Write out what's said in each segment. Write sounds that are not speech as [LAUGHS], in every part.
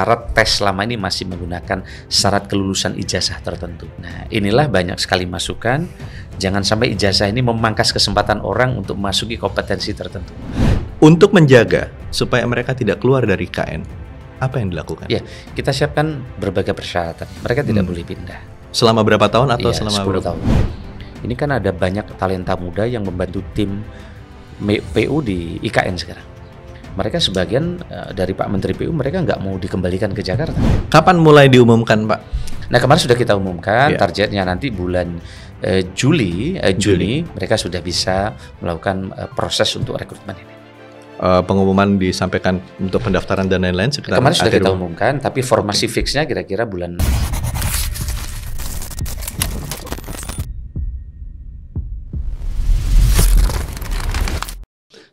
syarat tes selama ini masih menggunakan syarat kelulusan ijazah tertentu. Nah, inilah banyak sekali masukan. Jangan sampai ijazah ini memangkas kesempatan orang untuk memasuki kompetensi tertentu. Untuk menjaga supaya mereka tidak keluar dari KN, apa yang dilakukan? Ya, kita siapkan berbagai persyaratan. Mereka tidak hmm. boleh pindah. Selama berapa tahun atau ya, selama 10 berapa? tahun? Ini kan ada banyak talenta muda yang membantu tim PU di IKN sekarang mereka sebagian uh, dari Pak Menteri PU mereka nggak mau dikembalikan ke Jakarta. Kapan mulai diumumkan Pak? Nah kemarin sudah kita umumkan yeah. targetnya nanti bulan uh, Juli, uh, Juni Juli mereka sudah bisa melakukan uh, proses untuk rekrutmen ini. Uh, pengumuman disampaikan untuk pendaftaran dan lain-lain sekitar kemarin sudah kita umumkan, tapi formasi okay. fixnya kira-kira bulan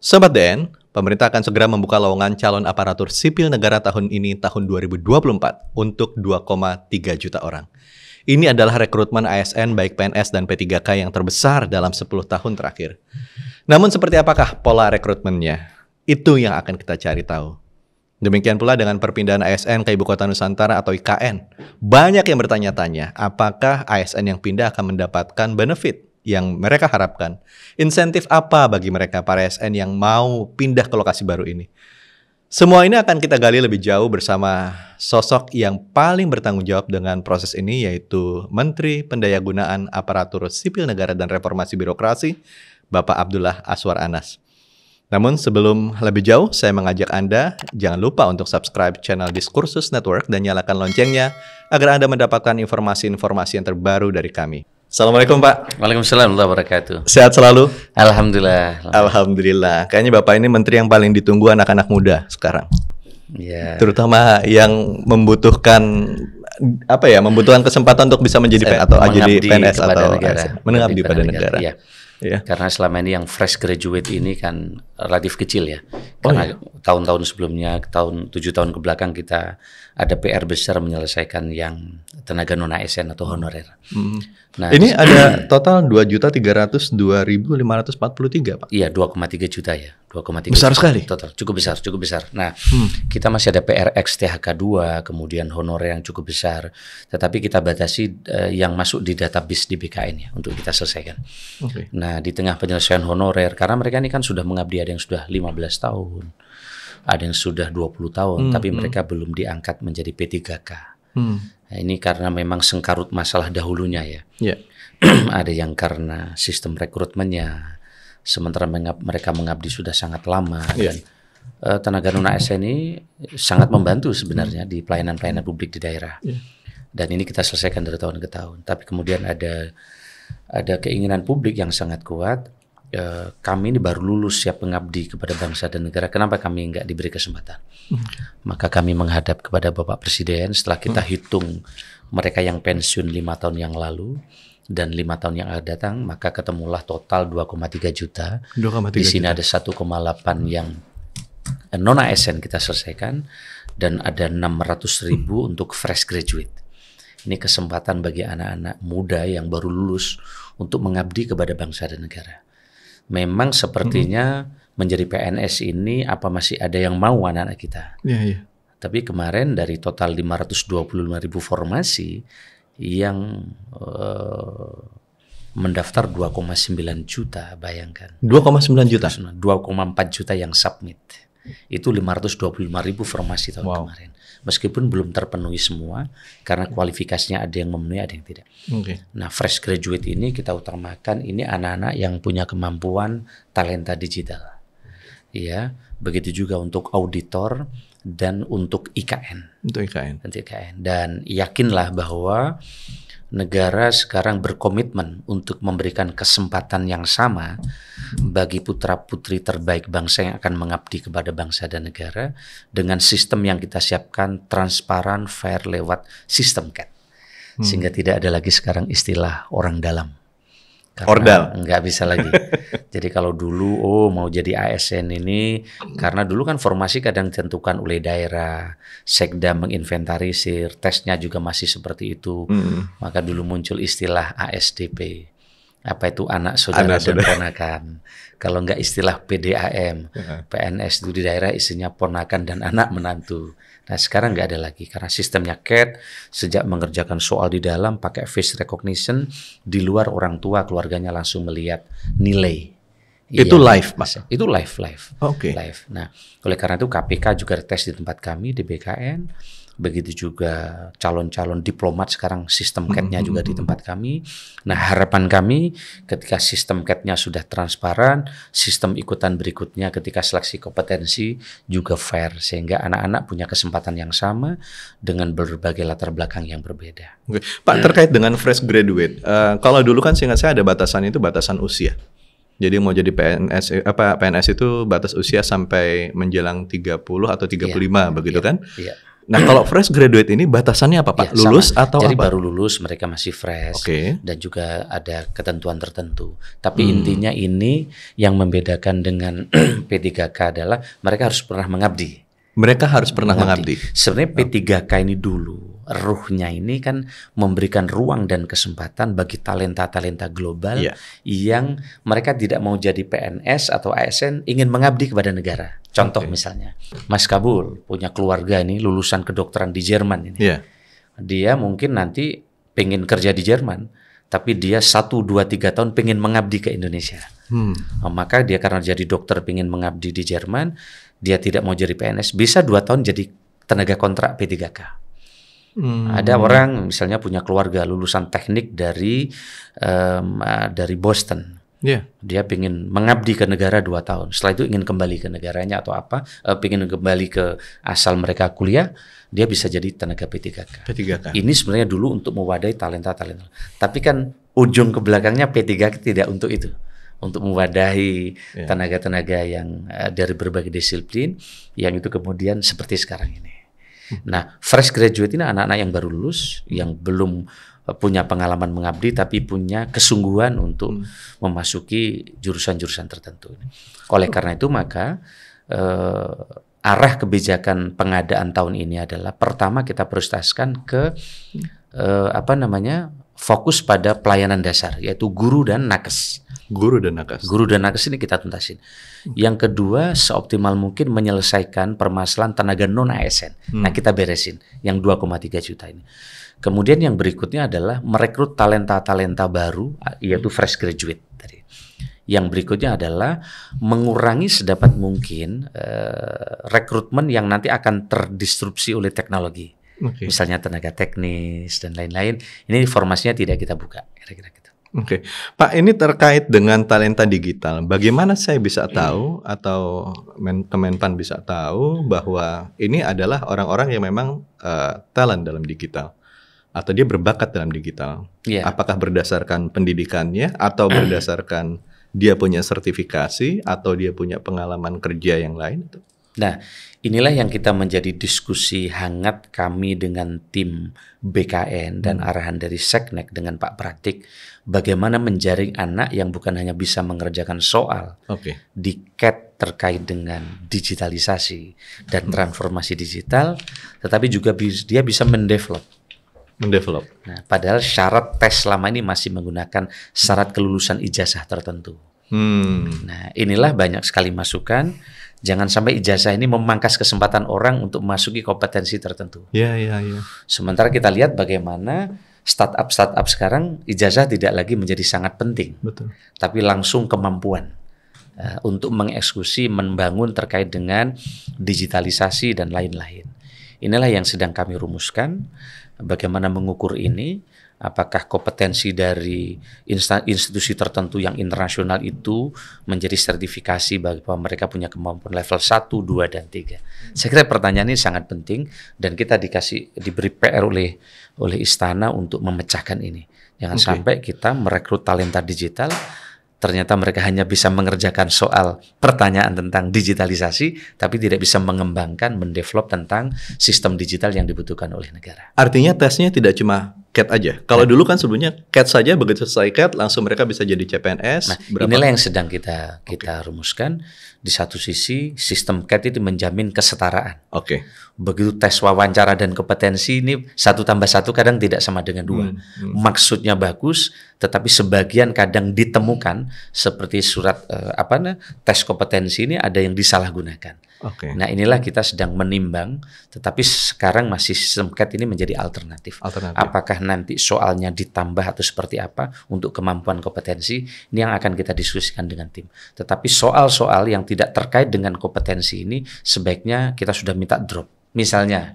Sobat DN, Pemerintah akan segera membuka lowongan calon aparatur sipil negara tahun ini tahun 2024 untuk 2,3 juta orang. Ini adalah rekrutmen ASN baik PNS dan P3K yang terbesar dalam 10 tahun terakhir. Namun seperti apakah pola rekrutmennya? Itu yang akan kita cari tahu. Demikian pula dengan perpindahan ASN ke Ibu Kota Nusantara atau IKN. Banyak yang bertanya-tanya, apakah ASN yang pindah akan mendapatkan benefit yang mereka harapkan. Insentif apa bagi mereka para SN yang mau pindah ke lokasi baru ini? Semua ini akan kita gali lebih jauh bersama sosok yang paling bertanggung jawab dengan proses ini yaitu Menteri Pendayagunaan Aparatur Sipil Negara dan Reformasi Birokrasi, Bapak Abdullah Aswar Anas. Namun sebelum lebih jauh, saya mengajak Anda jangan lupa untuk subscribe channel Diskursus Network dan nyalakan loncengnya agar Anda mendapatkan informasi-informasi yang terbaru dari kami. Assalamualaikum Pak. Waalaikumsalam warahmatullahi wabarakatuh. Sehat selalu? Alhamdulillah. Alhamdulillah. Kayaknya Bapak ini menteri yang paling ditunggu anak-anak muda sekarang. Ya. Terutama yang membutuhkan apa ya, membutuhkan kesempatan untuk bisa menjadi PNS atau jadi PNS atau negara. mengabdi pada negara. negara. Ya. Ya. Karena selama ini yang fresh graduate ini kan relatif kecil ya. Oh, Karena iya. tahun-tahun sebelumnya, tahun tujuh tahun ke belakang kita ada PR besar menyelesaikan yang tenaga non ASN atau honorer. Hmm. Nah, ini ada [CLEARS THROAT] total dua juta tiga ratus dua ribu lima ratus empat puluh tiga, pak. Iya, dua koma tiga juta ya, dua koma tiga. Besar sekali. Total, cukup besar, cukup besar. Nah, hmm. kita masih ada PRX THK 2 kemudian honorer yang cukup besar. Tetapi kita batasi uh, yang masuk di database di BKN ya untuk kita selesaikan. Okay. Nah, di tengah penyelesaian honorer karena mereka ini kan sudah mengabdi ada yang sudah 15 tahun, ada yang sudah 20 tahun, hmm, tapi hmm. mereka belum diangkat menjadi P3K. Hmm. Nah, ini karena memang sengkarut masalah dahulunya ya. Yeah. [CLEARS THROAT] ada yang karena sistem rekrutmennya, sementara mereka mengabdi sudah sangat lama yeah. dan uh, tenaga non ASN ini sangat membantu sebenarnya di pelayanan-pelayanan publik di daerah. Yeah. Dan ini kita selesaikan dari tahun ke tahun. Tapi kemudian ada ada keinginan publik yang sangat kuat. Uh, kami ini baru lulus siap mengabdi kepada bangsa dan negara. Kenapa kami nggak diberi kesempatan? Hmm. Maka kami menghadap kepada Bapak Presiden setelah kita hmm. hitung mereka yang pensiun lima tahun yang lalu dan lima tahun yang akan datang maka ketemulah total 2,3 juta. 2,3 Di sini juta. ada 1,8 yang non ASN kita selesaikan dan ada 600 ribu hmm. untuk fresh graduate. Ini kesempatan bagi anak-anak muda yang baru lulus untuk mengabdi kepada bangsa dan negara. Memang sepertinya hmm. menjadi PNS ini apa masih ada yang mau anak-anak kita? Iya, iya. Tapi kemarin dari total 525 ribu formasi, yang uh, mendaftar 2,9 juta, bayangkan. 2,9 juta? 2,4 juta yang submit. Itu 525 ribu formasi tahun wow. kemarin. Meskipun belum terpenuhi semua, karena kualifikasinya ada yang memenuhi, ada yang tidak. Okay. Nah, fresh graduate ini kita utamakan, ini anak-anak yang punya kemampuan talenta digital. Ya, begitu juga untuk auditor, dan untuk IKN. Untuk IKN. Untuk IKN. Dan yakinlah bahwa negara sekarang berkomitmen untuk memberikan kesempatan yang sama bagi putra-putri terbaik bangsa yang akan mengabdi kepada bangsa dan negara dengan sistem yang kita siapkan transparan, fair lewat sistem CAT. Hmm. Sehingga tidak ada lagi sekarang istilah orang dalam. Karena Ordal. Nggak bisa lagi. [LAUGHS] jadi kalau dulu oh mau jadi ASN ini karena dulu kan formasi kadang ditentukan oleh daerah, sekda menginventarisir, tesnya juga masih seperti itu. Hmm. Maka dulu muncul istilah ASDP. apa itu anak saudara Anak dan saudara. ponakan. Kalau nggak istilah PDAM, Ya. PNS itu di daerah isinya ponakan dan anak menantu. Nah sekarang nggak ada lagi karena sistemnya CAT sejak mengerjakan soal di dalam pakai face recognition di luar orang tua keluarganya langsung melihat nilai. Itu Iya, live, Mas? Itu live live. Oke. Live. Nah oleh karena itu KPK juga tes di tempat kami di BKN. Begitu juga calon-calon diplomat sekarang sistem CAT-nya juga di tempat kami. Nah harapan kami ketika sistem CAT-nya sudah transparan, sistem ikutan berikutnya ketika seleksi kompetensi juga fair sehingga anak-anak punya kesempatan yang sama dengan berbagai latar belakang yang berbeda. Oke. Pak terkait dengan fresh graduate, eh, kalau dulu kan seingat saya ada batasan itu batasan usia. Jadi mau jadi PNS apa PNS itu batas usia sampai menjelang 30 atau 35 begitu kan? Iya. Nah, kalau fresh graduate ini batasannya apa, Pak? Iya, Lulus sama. atau Jadi apa? baru lulus mereka masih fresh Oke. dan juga ada ketentuan tertentu. Tapi Hmm. intinya ini yang membedakan dengan [CLEARS THROAT] P3K adalah mereka harus pernah mengabdi. Mereka harus pernah mengabdi. Sebenarnya P3K ini dulu ruhnya ini kan memberikan ruang dan kesempatan bagi talenta-talenta global Iya. yang mereka tidak mau jadi PNS atau ASN ingin mengabdi kepada negara. Contoh Oke. misalnya, Mas Kabul punya keluarga ini lulusan kedokteran di Jerman ini Iya. dia mungkin nanti pengen kerja di Jerman, tapi dia satu dua tiga tahun pengen mengabdi ke Indonesia. Hmm. Maka dia karena jadi dokter pengen mengabdi di Jerman, dia tidak mau jadi PNS, bisa dua tahun jadi tenaga kontrak P3K. Hmm. Ada orang misalnya punya keluarga lulusan teknik dari ah, dari Boston, Iya. dia ingin mengabdi ke negara dua tahun. Setelah itu ingin kembali ke negaranya atau apa, eh, ingin kembali ke asal mereka kuliah, dia bisa jadi tenaga P3K. P3K. Ini sebenarnya dulu untuk mewadahi talenta-talenta. Tapi kan ujung ke belakangnya P3K tidak untuk itu. Untuk mewadahi Ya. tenaga-tenaga yang eh, dari berbagai disiplin yang itu kemudian seperti sekarang ini. Nah, fresh graduate ini anak-anak yang baru lulus, yang belum eh, punya pengalaman mengabdi tapi punya kesungguhan untuk memasuki jurusan-jurusan tertentu. Oleh karena itu maka eh, arah kebijakan pengadaan tahun ini adalah pertama kita prioritaskan ke eh, apa namanya fokus pada pelayanan dasar yaitu guru dan nakes. Guru dan nakas. Guru dan nakes ini kita tuntasin. Yang kedua, seoptimal mungkin menyelesaikan permasalahan tenaga non ASN. Nah, kita beresin yang 2,3 juta ini. Kemudian yang berikutnya adalah merekrut talenta-talenta baru yaitu fresh graduate tadi. Yang berikutnya adalah mengurangi sedapat mungkin eh, rekrutmen yang nanti akan terdisrupsi oleh teknologi. Oke. Misalnya tenaga teknis dan lain-lain. Ini informasinya tidak kita buka, kira-kira gitu. Oke, Pak, ini terkait dengan talenta digital. Bagaimana saya bisa tahu atau Men Kemenpan bisa tahu bahwa ini adalah orang-orang yang memang eh, talent dalam digital atau dia berbakat dalam digital? Iya. Apakah berdasarkan pendidikannya atau berdasarkan dia punya sertifikasi atau dia punya pengalaman kerja yang lain? Nah, inilah yang kita menjadi diskusi hangat kami dengan tim BKN dan arahan dari Seknek dengan Pak Pratik bagaimana menjaring anak yang bukan hanya bisa mengerjakan soal Oke. di CAT terkait dengan digitalisasi dan transformasi digital, tetapi juga dia bisa mendevelop. Mendevelop. Nah, padahal syarat tes selama ini masih menggunakan syarat kelulusan ijazah tertentu. Hmm. Nah, inilah banyak sekali masukan. Jangan sampai ijazah ini memangkas kesempatan orang untuk memasuki kompetensi tertentu. Ya, ya, ya. Sementara kita lihat bagaimana startup-startup sekarang ijazah tidak lagi menjadi sangat penting, Betul. tapi langsung kemampuan eh, untuk mengeksekusi, membangun terkait dengan digitalisasi dan lain-lain. Inilah yang sedang kami rumuskan. Bagaimana mengukur ini? Apakah kompetensi dari institusi tertentu yang internasional itu menjadi sertifikasi bahwa mereka punya kemampuan level 1, 2, dan 3? Saya kira pertanyaan ini sangat penting dan kita dikasih diberi PR oleh oleh istana untuk memecahkan ini. Jangan Oke. sampai kita merekrut talenta digital ternyata mereka hanya bisa mengerjakan soal pertanyaan tentang digitalisasi tapi tidak bisa mengembangkan, mendevelop tentang sistem digital yang dibutuhkan oleh negara. Artinya tesnya tidak cuma CAT aja. Kalau dulu kan sebelumnya CAT saja begitu selesai CAT langsung mereka bisa jadi CPNS. Nah, inilah yang sedang kita kita rumuskan. Di satu sisi sistem CAT itu menjamin kesetaraan. Oke. Begitu tes wawancara dan kompetensi ini satu tambah satu kadang tidak sama dengan dua. Hmm, hmm. Maksudnya bagus, tetapi sebagian kadang ditemukan seperti surat eh, apa nah, tes kompetensi ini ada yang disalahgunakan. Oke. Nah inilah kita sedang menimbang, tetapi sekarang masih sistem CAT ini menjadi alternatif. Alternatif. Apakah nanti soalnya ditambah atau seperti apa untuk kemampuan kompetensi ini yang akan kita diskusikan dengan tim. Tetapi soal-soal yang tidak terkait dengan kompetensi ini sebaiknya kita sudah minta drop. Misalnya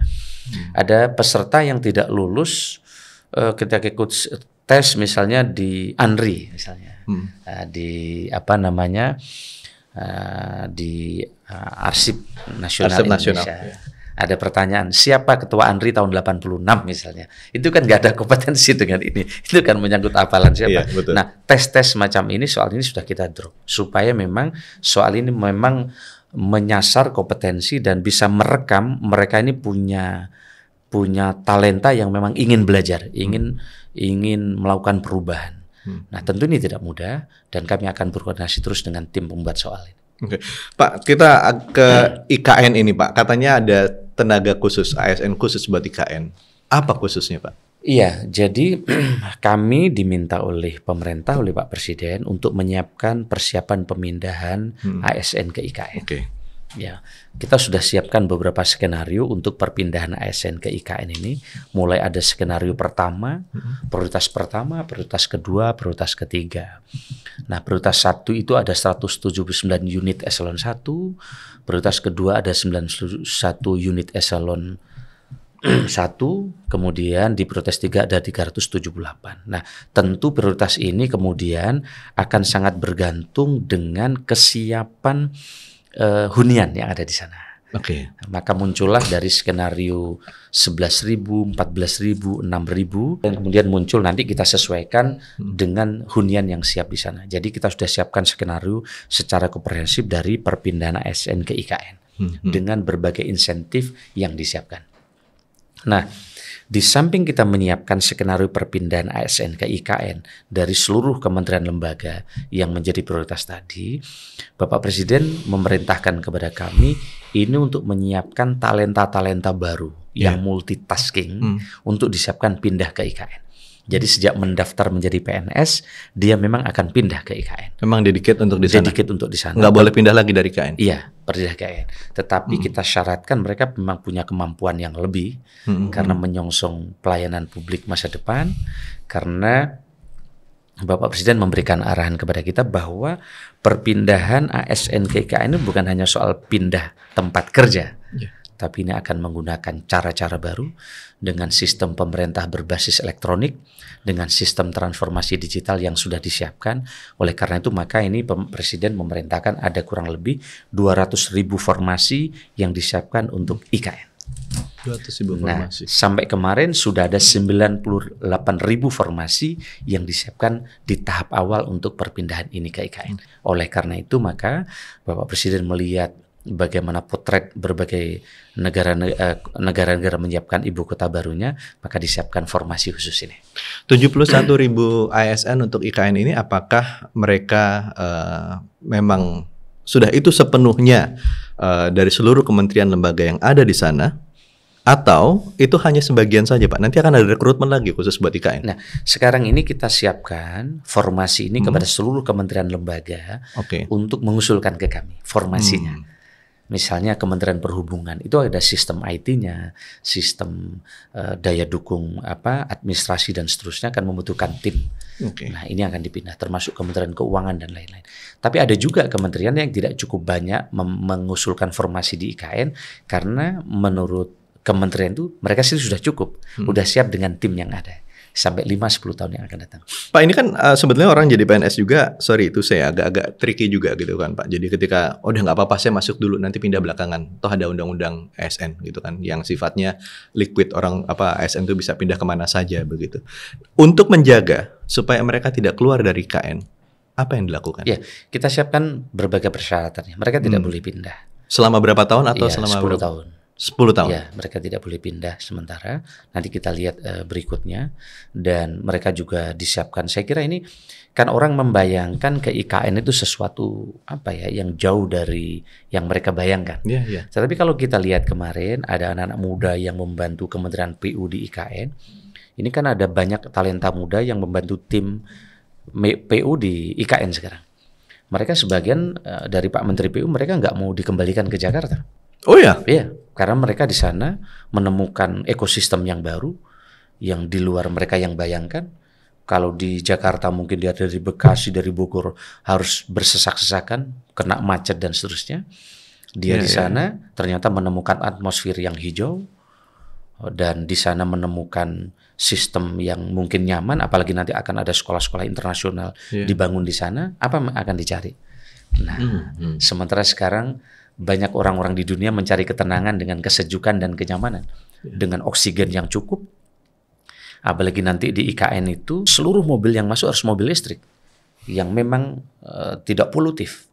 ada peserta yang tidak lulus eh, ketika ikut tes misalnya di ANRI misalnya Hmm. Eh, di apa namanya eh, di eh, Arsip Nasional Arsip Nasional, Indonesia. ya. Ada pertanyaan, siapa ketua ANRI tahun 86 misalnya. Itu kan nggak ada kompetensi dengan ini. [LAUGHS] Itu kan menyangkut hafalan siapa. Iya, betul. Nah, tes-tes macam ini soal ini sudah kita drop supaya memang soal ini memang menyasar kompetensi dan bisa merekam mereka ini punya punya talenta yang memang ingin belajar, ingin ingin melakukan perubahan. Hmm. Nah, tentu ini tidak mudah dan kami akan berkoordinasi terus dengan tim pembuat soal ini. Oke, Pak, kita ke IKN ini, Pak. Katanya ada tenaga khusus, ASN khusus buat IKN. Apa khususnya, Pak? Iya, jadi [CLEARS THROAT] kami diminta oleh pemerintah, oleh Pak Presiden untuk menyiapkan persiapan pemindahan Hmm. ASN ke IKN. Oke. Ya, kita sudah siapkan beberapa skenario untuk perpindahan ASN ke IKN ini. Mulai ada skenario pertama, prioritas pertama, prioritas kedua, prioritas ketiga. Nah, prioritas satu itu ada 179 unit eselon 1, prioritas kedua ada 91 unit eselon [CLEARS THROAT] satu, kemudian di prioritas tiga ada 378. Nah, tentu prioritas ini kemudian akan sangat bergantung dengan kesiapan eh, hunian yang ada di sana. Oke. Maka muncullah dari skenario 11.000, 14.000, 6.000 dan kemudian muncul nanti kita sesuaikan dengan hunian yang siap di sana. Jadi kita sudah siapkan skenario secara komprehensif dari perpindahan ASN ke IKN Hmm, hmm. dengan berbagai insentif yang disiapkan. Nah, di samping kita menyiapkan skenario perpindahan ASN ke IKN dari seluruh kementerian lembaga yang menjadi prioritas tadi, Bapak Presiden memerintahkan kepada kami ini untuk menyiapkan talenta-talenta baru yang multitasking Hmm. untuk disiapkan pindah ke IKN. Jadi sejak mendaftar menjadi PNS, dia memang akan pindah ke IKN. Memang dedicate untuk di sana. Dedicate untuk di sana. Nggak boleh pindah lagi dari IKN. Iya, pindah ke IKN. Tetapi Hmm. kita syaratkan mereka memang punya kemampuan yang lebih Hmm, karena menyongsong pelayanan publik masa depan karena Bapak Presiden memberikan arahan kepada kita bahwa perpindahan ASN ke IKN itu bukan hanya soal pindah tempat kerja, Iya. Tapi ini akan menggunakan cara-cara baru dengan sistem pemerintah berbasis elektronik, dengan sistem transformasi digital yang sudah disiapkan. Oleh karena itu maka ini Presiden memerintahkan ada kurang lebih 200 ribu formasi yang disiapkan untuk IKN. 200 ribu Nah, formasi. sampai kemarin sudah ada 98 ribu formasi yang disiapkan di tahap awal untuk perpindahan ini ke IKN. Oleh karena itu maka Bapak Presiden melihat bagaimana potret berbagai eh, negara-negara menyiapkan ibu kota barunya, maka disiapkan formasi khusus ini. 71 ribu ASN untuk IKN ini apakah mereka eh, memang sudah itu sepenuhnya eh, dari seluruh kementerian lembaga yang ada di sana atau itu hanya sebagian saja Pak? Nanti akan ada rekrutmen lagi khusus buat IKN. Nah, sekarang ini kita siapkan formasi ini Hmm. kepada seluruh kementerian lembaga Oke. untuk mengusulkan ke kami formasinya. Hmm. Misalnya Kementerian Perhubungan itu ada sistem IT-nya, sistem eh, daya dukung apa administrasi dan seterusnya akan membutuhkan tim. Oke. Nah, ini akan dipindah termasuk Kementerian Keuangan dan lain-lain. Tapi ada juga kementerian yang tidak cukup banyak mengusulkan formasi di IKN karena menurut kementerian itu mereka sih sudah cukup, Hmm. udah siap dengan tim yang ada sampai 5-10 tahun yang akan datang. Pak ini kan eh, sebetulnya orang jadi PNS juga, sorry itu saya agak-agak tricky juga gitu kan Pak. Jadi ketika oh, udah nggak apa-apa saya masuk dulu nanti pindah belakangan. Toh ada undang-undang ASN gitu kan, yang sifatnya liquid orang apa ASN itu bisa pindah ke mana saja begitu. Untuk menjaga supaya mereka tidak keluar dari KN, apa yang dilakukan? Ya, kita siapkan berbagai persyaratannya. Mereka tidak Hmm. boleh pindah. Selama berapa tahun atau Iya, selama 10 berapa? tahun. 10 tahun. Ya, mereka tidak boleh pindah sementara. Nanti kita lihat uh, berikutnya dan mereka juga disiapkan. Saya kira ini kan orang membayangkan ke IKN itu sesuatu apa ya yang jauh dari yang mereka bayangkan. Iya, iya. Tetapi kalau kita lihat kemarin ada anak-anak muda yang membantu Kementerian PU di IKN. Ini kan ada banyak talenta muda yang membantu tim PU di IKN sekarang. Mereka sebagian uh, dari Pak Menteri PU mereka nggak mau dikembalikan ke Jakarta Oh ya? Iya, karena mereka di sana menemukan ekosistem yang baru yang di luar mereka yang bayangkan. Kalau di Jakarta mungkin dia dari Bekasi, dari Bogor harus bersesak-sesakan, kena macet dan seterusnya. Dia Ya, di ya, sana ternyata menemukan atmosfer yang hijau dan di sana menemukan sistem yang mungkin nyaman, apalagi nanti akan ada sekolah-sekolah internasional Ya. dibangun di sana. Apa yang akan dicari? Nah, Hmm, sementara sekarang banyak orang-orang di dunia mencari ketenangan dengan kesejukan dan kenyamanan dengan oksigen yang cukup. Apalagi nanti di IKN itu seluruh mobil yang masuk harus mobil listrik yang memang eh, tidak polutif.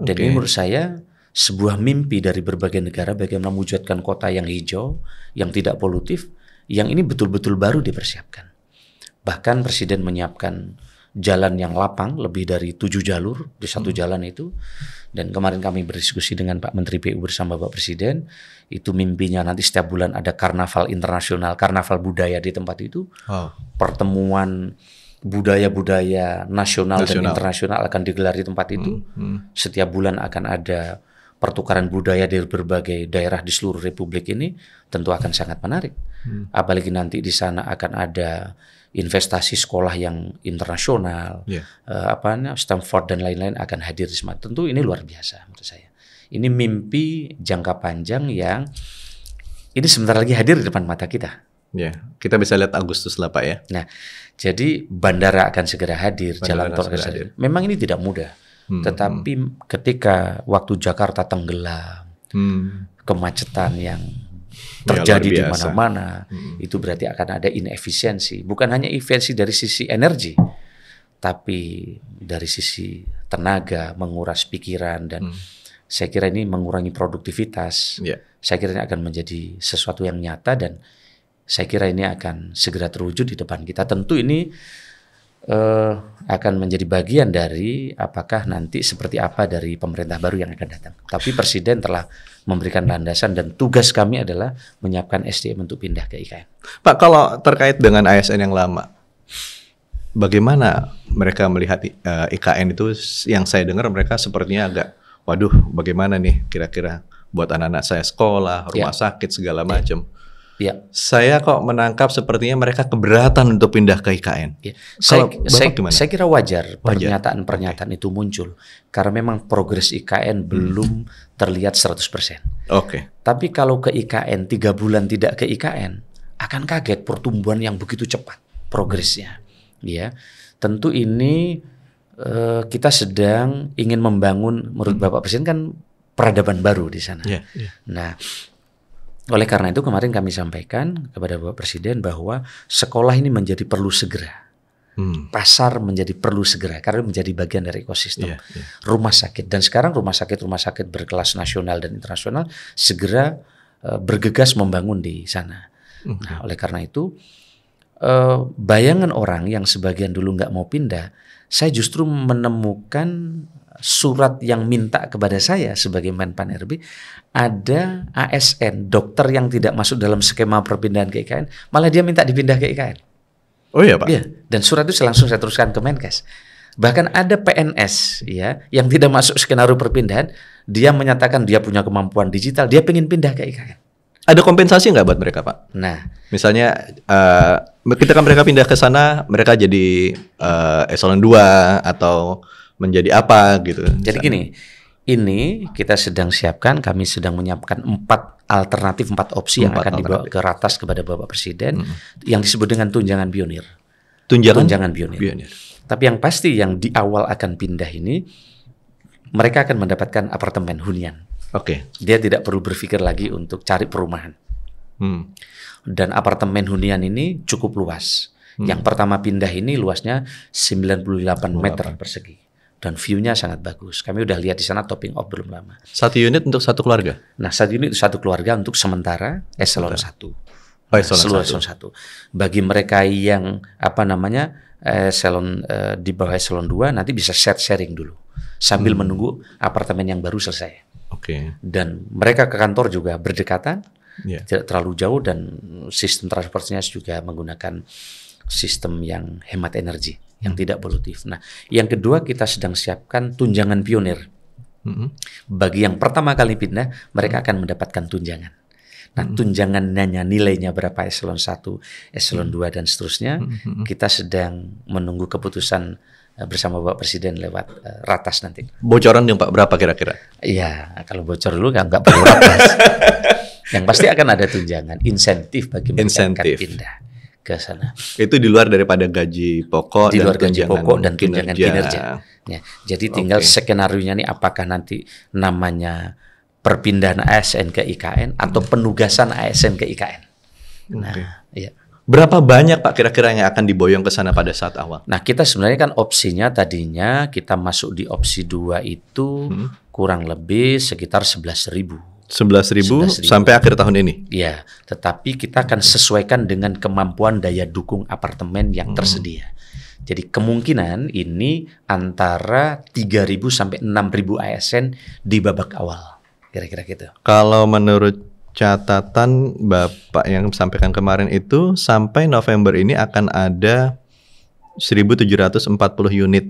Dan Oke. ini menurut saya sebuah mimpi dari berbagai negara bagaimana mewujudkan kota yang hijau, yang tidak polutif, yang ini betul-betul baru dipersiapkan. Bahkan Presiden menyiapkan jalan yang lapang lebih dari tujuh jalur di satu jalan itu. Dan kemarin kami berdiskusi dengan Pak Menteri PU bersama Bapak Presiden, itu mimpinya nanti setiap bulan ada karnaval internasional, karnaval budaya di tempat itu, Wow. pertemuan budaya-budaya nasional, dan Nasional. internasional akan digelar di tempat itu. Hmm. Setiap bulan akan ada pertukaran budaya dari berbagai daerah di seluruh republik ini, tentu akan sangat menarik. Hmm. Apalagi nanti di sana akan ada investasi sekolah yang internasional, Ya. eh, apa namanya, Stanford dan lain-lain akan hadir di sana. Tentu ini luar biasa menurut saya. Ini mimpi jangka panjang yang ini sebentar lagi hadir di depan mata kita. Ya, kita bisa lihat Agustus lah Pak ya. Nah, jadi bandara akan segera hadir, Bandara jalan tol akan segera hadir. Memang ini tidak mudah. Hmm, Tetapi ketika waktu Jakarta tenggelam, Hmm. kemacetan yang Ya, terjadi luar di mana-mana, Hmm. itu berarti akan ada inefisiensi. Bukan hanya efisiensi dari sisi energi, tapi dari sisi tenaga, menguras pikiran dan Hmm. saya kira ini mengurangi produktivitas. Ya. Saya kira ini akan menjadi sesuatu yang nyata dan saya kira ini akan segera terwujud di depan kita. Tentu ini eh, akan menjadi bagian dari apakah nanti seperti apa dari pemerintah baru yang akan datang. Tapi Presiden telah memberikan landasan dan tugas kami adalah menyiapkan SDM untuk pindah ke IKN. Pak, kalau terkait dengan ASN yang lama, bagaimana mereka melihat eh, IKN itu yang saya dengar mereka sepertinya agak, waduh, bagaimana nih kira-kira buat anak-anak saya sekolah, rumah sakit segala macam. Ya, Saya kok menangkap sepertinya mereka keberatan untuk pindah ke IKN. ya. Saya, Bapak saya, gimana? saya kira wajar pernyataan-pernyataan itu muncul karena memang progres IKN belum terlihat 100%. Oke. Tapi kalau ke IKN tiga bulan tidak ke IKN akan kaget pertumbuhan yang begitu cepat progresnya. Ya, tentu ini eh, kita sedang ingin membangun menurut Bapak Presiden kan peradaban baru di sana. Ya, ya. Nah, oleh karena itu kemarin kami sampaikan kepada Bapak Presiden bahwa sekolah ini menjadi perlu segera. Hmm. Pasar menjadi perlu segera karena menjadi bagian dari ekosistem Iya, iya. rumah sakit dan sekarang rumah sakit rumah sakit berkelas nasional dan internasional segera eh, bergegas membangun di sana. Nah, oleh karena itu eh, bayangan orang yang sebagian dulu nggak mau pindah, saya justru menemukan surat yang minta kepada saya sebagai Menpan RB ada ASN dokter yang tidak masuk dalam skema perpindahan ke IKN, malah dia minta dipindah ke IKN. Oh iya Pak. Iya, dan surat itu langsung saya teruskan ke Menkes. Bahkan ada PNS ya yang tidak masuk skenario perpindahan, dia menyatakan dia punya kemampuan digital, dia pengen pindah ke IKN. Ada kompensasi nggak buat mereka Pak? Nah, Misalnya eh ketika mereka pindah ke sana, mereka jadi eh, eselon 2 atau menjadi apa gitu. jadi gini, ini kita sedang siapkan, kami sedang menyiapkan empat alternatif, empat opsi yang Empat akan dibawa alternatif. ke ratas kepada Bapak Presiden, yang disebut dengan tunjangan pionir. Tunjangan, Tunjangan pionir. pionir. Tapi yang pasti yang di awal akan pindah ini, mereka akan mendapatkan apartemen hunian. Oke. Dia tidak perlu berpikir lagi untuk cari perumahan. Hmm. Dan apartemen hunian ini cukup luas. Yang pertama pindah ini luasnya 98 meter persegi. Dan view-nya sangat bagus. Kami udah lihat di sana topping off belum lama. Satu unit untuk satu keluarga? Nah, satu unit satu keluarga untuk sementara eselon satu. Oh, eselon seluruh satu. eselon satu. Bagi mereka yang apa namanya eselon eh, di bawah eselon 2 nanti bisa share sharing dulu sambil Hmm. menunggu apartemen yang baru selesai. Oke. Dan mereka ke kantor juga berdekatan, Iya. tidak terlalu jauh dan sistem transportasinya juga menggunakan sistem yang hemat energi, yang tidak polutif. Nah, yang kedua kita sedang siapkan tunjangan pionir. Mm-mm. Bagi yang pertama kali pindah, mereka akan mendapatkan tunjangan. Nah, Hmm. tunjangannya nilainya berapa eselon 1, eselon 2 dan seterusnya, kita sedang menunggu keputusan eh, bersama Bapak Presiden lewat eh, ratas nanti. Bocoran yang Pak berapa kira-kira? Iya, kalau bocor dulu kan nggak perlu ratas. [LAUGHS] yang pasti akan ada tunjangan, insentif bagi mereka Insentif. pindah ke sana. Itu di luar daripada gaji pokok Di dan luar gaji tunjangan pokok dan tunjangan kinerja. Ya, jadi tinggal Oke. skenario-nya nih apakah nanti namanya perpindahan ASN ke IKN atau penugasan ASN ke IKN. Nah, Oke. iya. Berapa banyak Pak kira-kira yang akan diboyong ke sana pada saat awal? Nah, kita sebenarnya kan opsinya tadinya kita masuk di opsi 2 itu Hmm. kurang lebih sekitar 11.000. 11.000 11.000. sampai akhir tahun ini. Ya, tetapi kita akan sesuaikan dengan kemampuan daya dukung apartemen yang Hmm. tersedia. Jadi kemungkinan ini antara 3.000 sampai 6.000 ASN di babak awal. Kira-kira gitu. Kalau menurut catatan Bapak yang sampaikan kemarin itu sampai November ini akan ada 1740 unit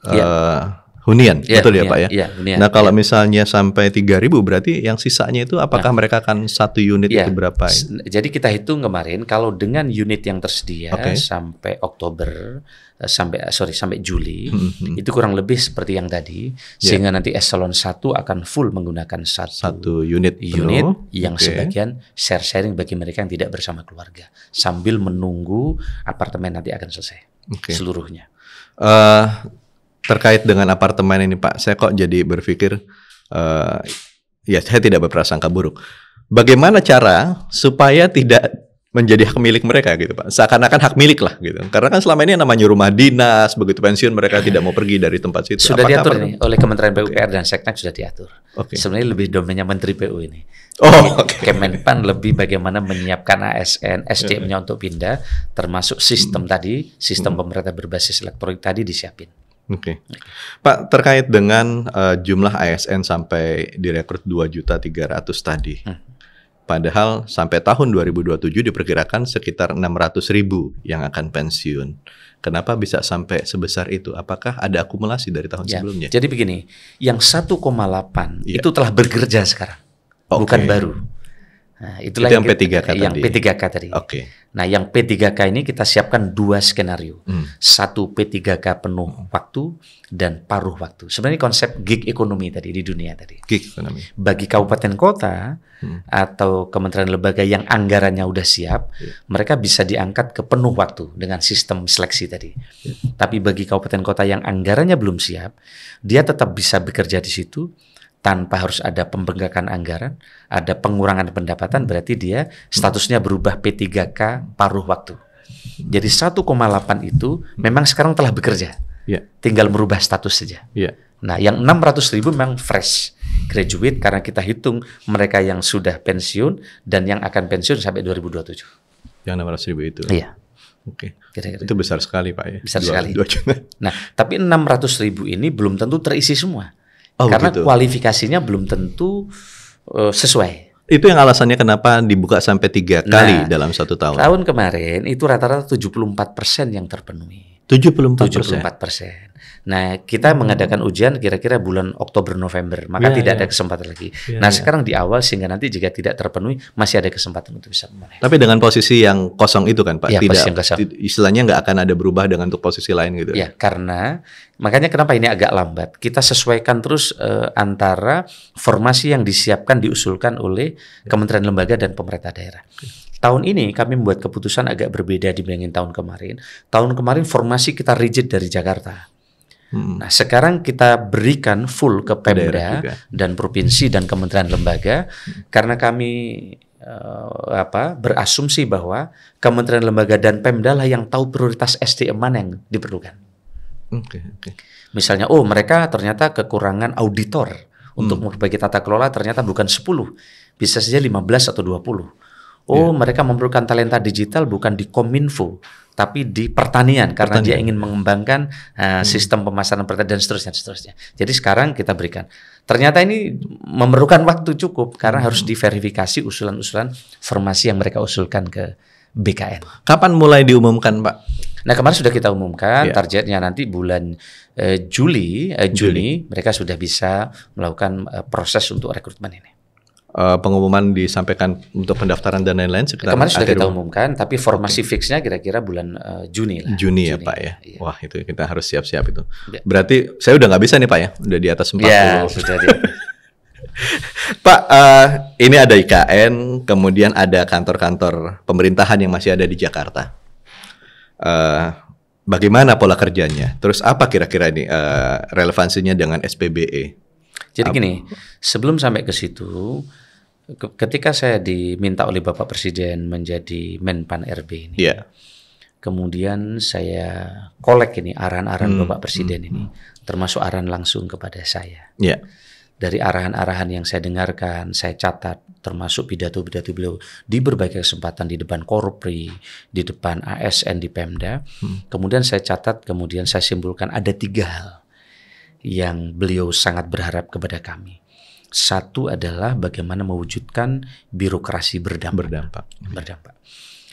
Iya. eh, hunian, betul ya hunian, Pak ya? Iya, hunian. Nah kalau Iya. misalnya sampai 3000 berarti yang sisanya itu apakah mereka akan satu unit Iya. itu berapa? ya? Jadi kita hitung kemarin kalau dengan unit yang tersedia Oke. sampai Oktober eh, sampai eh, sorry sampai Juli [LAUGHS] Hmm, itu kurang lebih seperti yang tadi sehingga nanti eselon 1 akan full menggunakan satu, Satu unit unit penuh. yang Oke. sebagian share sharing bagi mereka yang tidak bersama keluarga sambil menunggu apartemen nanti akan selesai Oke. seluruhnya. Eh, terkait dengan apartemen ini Pak, saya kok jadi berpikir, eh, ya saya tidak berprasangka buruk. Bagaimana cara supaya tidak menjadi hak milik mereka gitu Pak? Seakan-akan hak milik lah gitu. Karena kan selama ini namanya rumah dinas, begitu pensiun mereka tidak mau pergi dari tempat situ. Sudah Apakah diatur apa- nih oleh Kementerian PUPR dan Seknek sudah diatur. Oke. Sebenarnya lebih domainnya Menteri PU ini. Oh, oke. Kemenpan lebih bagaimana menyiapkan ASN, SDM-nya untuk pindah, termasuk sistem Hmm. tadi, sistem pemerintah berbasis elektronik tadi disiapin. Oke. Pak, terkait dengan eh, jumlah ASN sampai direkrut 2.300 tadi. Hmm. Padahal sampai tahun 2027 diperkirakan sekitar 600 ribu yang akan pensiun. Kenapa bisa sampai sebesar itu? Apakah ada akumulasi dari tahun Ya, sebelumnya? Jadi begini, yang 1,8 Iya. itu telah bekerja sekarang, Oke. bukan baru. Nah, itulah Itu yang kita- P3K yang tadi. P3K tadi. Oke. Nah, yang P3K ini kita siapkan dua skenario. Hmm. Satu P3K penuh waktu dan paruh waktu. Sebenarnya konsep gig ekonomi tadi di dunia tadi. Gig ekonomi. Bagi kabupaten kota Hmm. atau kementerian lembaga yang anggarannya udah siap, Iya. mereka bisa diangkat ke penuh waktu dengan sistem seleksi tadi. Iya. Tapi bagi kabupaten kota yang anggarannya belum siap, dia tetap bisa bekerja di situ tanpa harus ada pembengkakan anggaran, ada pengurangan pendapatan, berarti dia statusnya berubah P3K paruh waktu. Jadi 1,8 itu memang sekarang telah bekerja, Iya. tinggal merubah status saja. Iya. Nah, yang 600 ribu memang fresh graduate karena kita hitung mereka yang sudah pensiun dan yang akan pensiun sampai 2027. Yang 600 ribu itu. Iya, Oke. kira-kira. Itu besar sekali Pak ya. Besar Dua- sekali. dua juta. Nah, tapi 600 ribu ini belum tentu terisi semua. Oh, karena begitu. kualifikasinya belum tentu eh, sesuai. Itu yang alasannya kenapa dibuka sampai tiga kali Nah, dalam satu tahun. Tahun kemarin itu rata-rata 74 persen yang terpenuhi. 74 persen. 74 persen. Nah, kita mengadakan ujian kira-kira bulan Oktober November, maka Ya, tidak ya. ada kesempatan lagi. Ya, nah, ya. sekarang di awal sehingga nanti jika tidak terpenuhi masih ada kesempatan untuk bisa memenuhi. Tapi dengan posisi yang kosong itu kan Pak, Iya, tidak posisi yang kosong. ti- istilahnya nggak akan ada berubah dengan untuk posisi lain gitu. Ya, karena makanya kenapa ini agak lambat. Kita sesuaikan terus eh, antara formasi yang disiapkan diusulkan oleh kementerian lembaga dan pemerintah daerah. Tahun ini kami membuat keputusan agak berbeda dibandingin tahun kemarin. Tahun kemarin formasi kita rigid dari Jakarta. Hmm. Nah, sekarang kita berikan full ke Pemda dan provinsi dan kementerian lembaga karena kami eh, apa berasumsi bahwa kementerian lembaga dan Pemda lah yang tahu prioritas SDM mana yang diperlukan. Oke, oke. Misalnya, oh mereka ternyata kekurangan auditor untuk Hmm. memperbaiki tata kelola ternyata bukan 10, bisa saja 15 atau 20. Oh, Iya. mereka memerlukan talenta digital bukan di Kominfo, tapi di pertanian karena dia Pertanian. ingin mengembangkan uh, sistem pemasaran pertanian dan seterusnya, seterusnya. Jadi sekarang kita berikan. Ternyata ini memerlukan waktu cukup karena harus diverifikasi usulan-usulan formasi yang mereka usulkan ke BKN. Kapan mulai diumumkan, Pak? Nah kemarin sudah kita umumkan Iya. targetnya nanti bulan eh, Juli, eh, Juni mereka sudah bisa melakukan eh, proses untuk rekrutmen ini. Eh, pengumuman disampaikan untuk pendaftaran dan lain-lain sekitar Kemarin sudah kita umumkan, tapi formasi fixnya kira-kira bulan eh, Juni lah. Juni ya Pak ya. Iya. Wah itu kita harus siap-siap itu. Iya. Berarti saya udah nggak bisa nih Pak ya, udah di atas 40. Ya sudah dia. [LAUGHS] Pak, eh, ini ada IKN, kemudian ada kantor-kantor pemerintahan yang masih ada di Jakarta. Eh, bagaimana pola kerjanya? Terus apa kira-kira ini eh, relevansinya dengan SPBE? Jadi gini, sebelum sampai ke situ, ke- ketika saya diminta oleh Bapak Presiden menjadi Menpan RB ini, Iya. kemudian saya kolek ini arahan-arahan Hmm, Bapak Presiden ini, termasuk arahan langsung kepada saya. Iya. dari arahan-arahan yang saya dengarkan, saya catat, termasuk pidato-pidato beliau di berbagai kesempatan di depan Korpri, di depan ASN di Pemda. Kemudian saya catat, kemudian saya simpulkan ada tiga hal yang beliau sangat berharap kepada kami. Satu adalah bagaimana mewujudkan birokrasi berdampak. Berdampak. berdampak.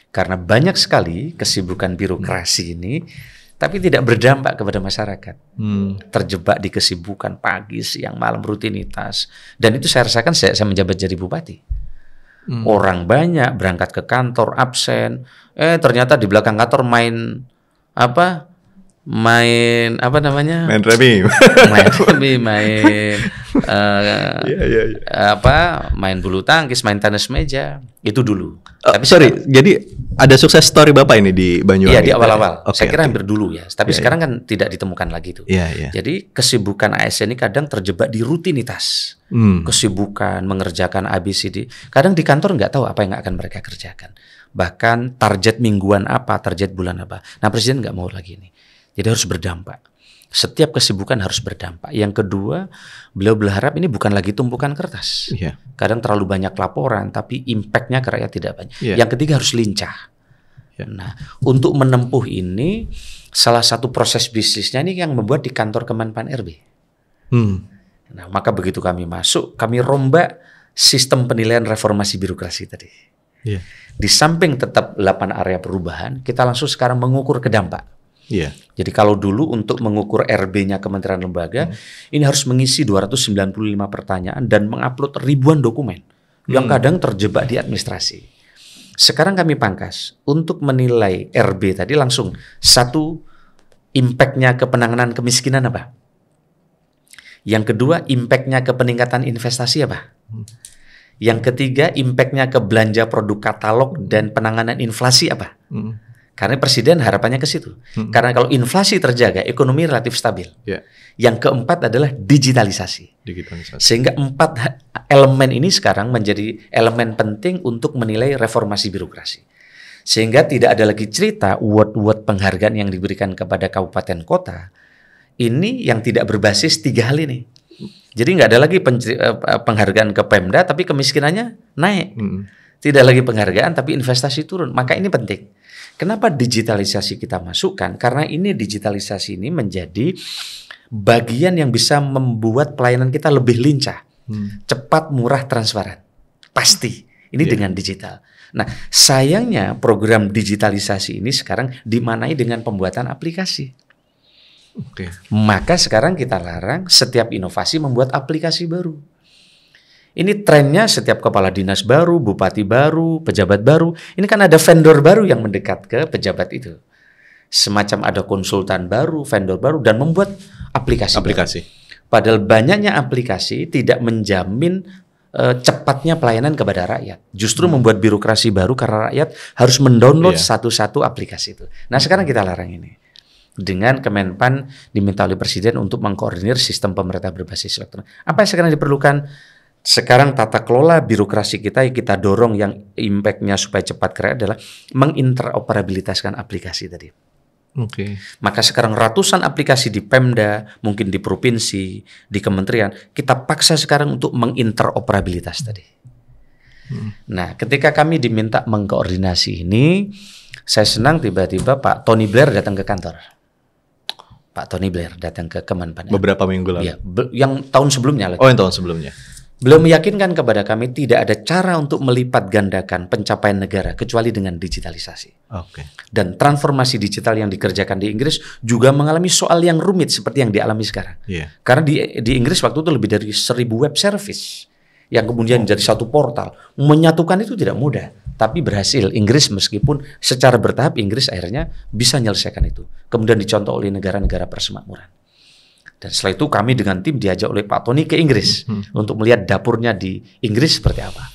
Karena banyak sekali kesibukan birokrasi ini, tapi tidak berdampak kepada masyarakat Hmm. terjebak di kesibukan pagi, siang, malam, rutinitas. Dan itu saya rasakan saya, saya menjabat jadi bupati. Hmm. Orang banyak berangkat ke kantor, absen. Eh ternyata di belakang kantor main apa? Main apa namanya? Main remi. [LAUGHS] main remi, main [LAUGHS] eh, Iya, iya, iya. apa? Main bulu tangkis, main tenis meja. Itu dulu. Oh, sorry, jadi ada sukses story Bapak ini di Banyuwangi? Iya di awal-awal. Oke, saya kira oke. hampir dulu ya. Tapi Iya, sekarang kan tidak ditemukan lagi itu. Iya, iya. Jadi kesibukan ASN ini kadang terjebak di rutinitas. Hmm. kesibukan mengerjakan ABCD. Kadang di kantor nggak tahu apa yang akan mereka kerjakan. Bahkan target mingguan apa, target bulan apa. Nah presiden nggak mau lagi ini. Jadi harus berdampak. Setiap kesibukan harus berdampak. Yang kedua, beliau berharap ini bukan lagi tumpukan kertas. Iya. Kadang terlalu banyak laporan, tapi impactnya ke rakyat tidak banyak. Iya. Yang ketiga harus lincah. Ya. Nah, untuk menempuh ini, salah satu proses bisnisnya ini yang membuat di kantor Kemenpan RB. Hmm. Nah, maka begitu kami masuk, kami rombak sistem penilaian reformasi birokrasi tadi. Iya. Di samping tetap 8 area perubahan, kita langsung sekarang mengukur ke dampak. Iya. Jadi kalau dulu untuk mengukur RB-nya Kementerian Lembaga, ini harus mengisi 295 pertanyaan dan mengupload ribuan dokumen yang kadang terjebak di administrasi. Sekarang kami pangkas untuk menilai RB tadi langsung satu impactnya ke penanganan kemiskinan apa? Yang kedua impactnya ke peningkatan investasi apa? Yang ketiga impactnya ke belanja produk katalog dan penanganan inflasi apa? Hmm. Karena presiden harapannya ke situ. Karena kalau inflasi terjaga, ekonomi relatif stabil. Iya. Yang keempat adalah digitalisasi. Digitalisasi. Sehingga empat elemen ini sekarang menjadi elemen penting untuk menilai reformasi birokrasi. Sehingga tidak ada lagi cerita word-word penghargaan yang diberikan kepada kabupaten kota. Ini yang tidak berbasis tiga hal ini. Jadi nggak ada lagi penceri- eh, penghargaan ke Pemda, tapi kemiskinannya naik. Hmm. Tidak lagi penghargaan, tapi investasi turun. Maka ini penting. Kenapa digitalisasi kita masukkan? Karena ini digitalisasi ini menjadi bagian yang bisa membuat pelayanan kita lebih lincah, Hmm. cepat, murah, transparan. Pasti. Ini Iya. dengan digital. Nah, sayangnya program digitalisasi ini sekarang dimanai dengan pembuatan aplikasi. Oke. Maka sekarang kita larang setiap inovasi membuat aplikasi baru. Ini trennya setiap kepala dinas baru, bupati baru, pejabat baru. Ini kan ada vendor baru yang mendekat ke pejabat itu. Semacam ada konsultan baru, vendor baru, dan membuat aplikasi. baru. Aplikasi. Padahal banyaknya aplikasi tidak menjamin eh, cepatnya pelayanan kepada rakyat. Justru membuat birokrasi baru karena rakyat harus mendownload Iya. satu-satu aplikasi itu. Nah sekarang kita larang ini. Dengan Kemenpan diminta oleh Presiden untuk mengkoordinir sistem pemerintah berbasis elektronik. Apa yang sekarang diperlukan? Sekarang tata kelola birokrasi kita yang kita dorong yang impactnya supaya cepat ke rakyat adalah menginteroperabilitaskan aplikasi tadi. Oke. Maka sekarang ratusan aplikasi di Pemda, mungkin di provinsi, di kementerian, kita paksa sekarang untuk menginteroperabilitas tadi. Nah, ketika kami diminta mengkoordinasi ini, saya senang tiba-tiba Pak Tony Blair datang ke kantor. Pak Tony Blair datang ke Kemenpan. Beberapa minggu lalu. Ya, yang tahun sebelumnya lagi. Oh, yang tahun sebelumnya. Beliau meyakinkan kepada kami tidak ada cara untuk melipat gandakan pencapaian negara kecuali dengan digitalisasi. Oke. Dan transformasi digital yang dikerjakan di Inggris juga mengalami soal yang rumit seperti yang dialami sekarang. Iya. Karena di, di Inggris waktu itu lebih dari seribu web service yang kemudian jadi satu portal. Menyatukan itu tidak mudah, tapi berhasil. Inggris meskipun secara bertahap Inggris akhirnya bisa menyelesaikan itu. Kemudian dicontoh oleh negara-negara persemakmuran. Dan setelah itu kami dengan tim diajak oleh Pak Tony ke Inggris untuk melihat dapurnya di Inggris seperti apa.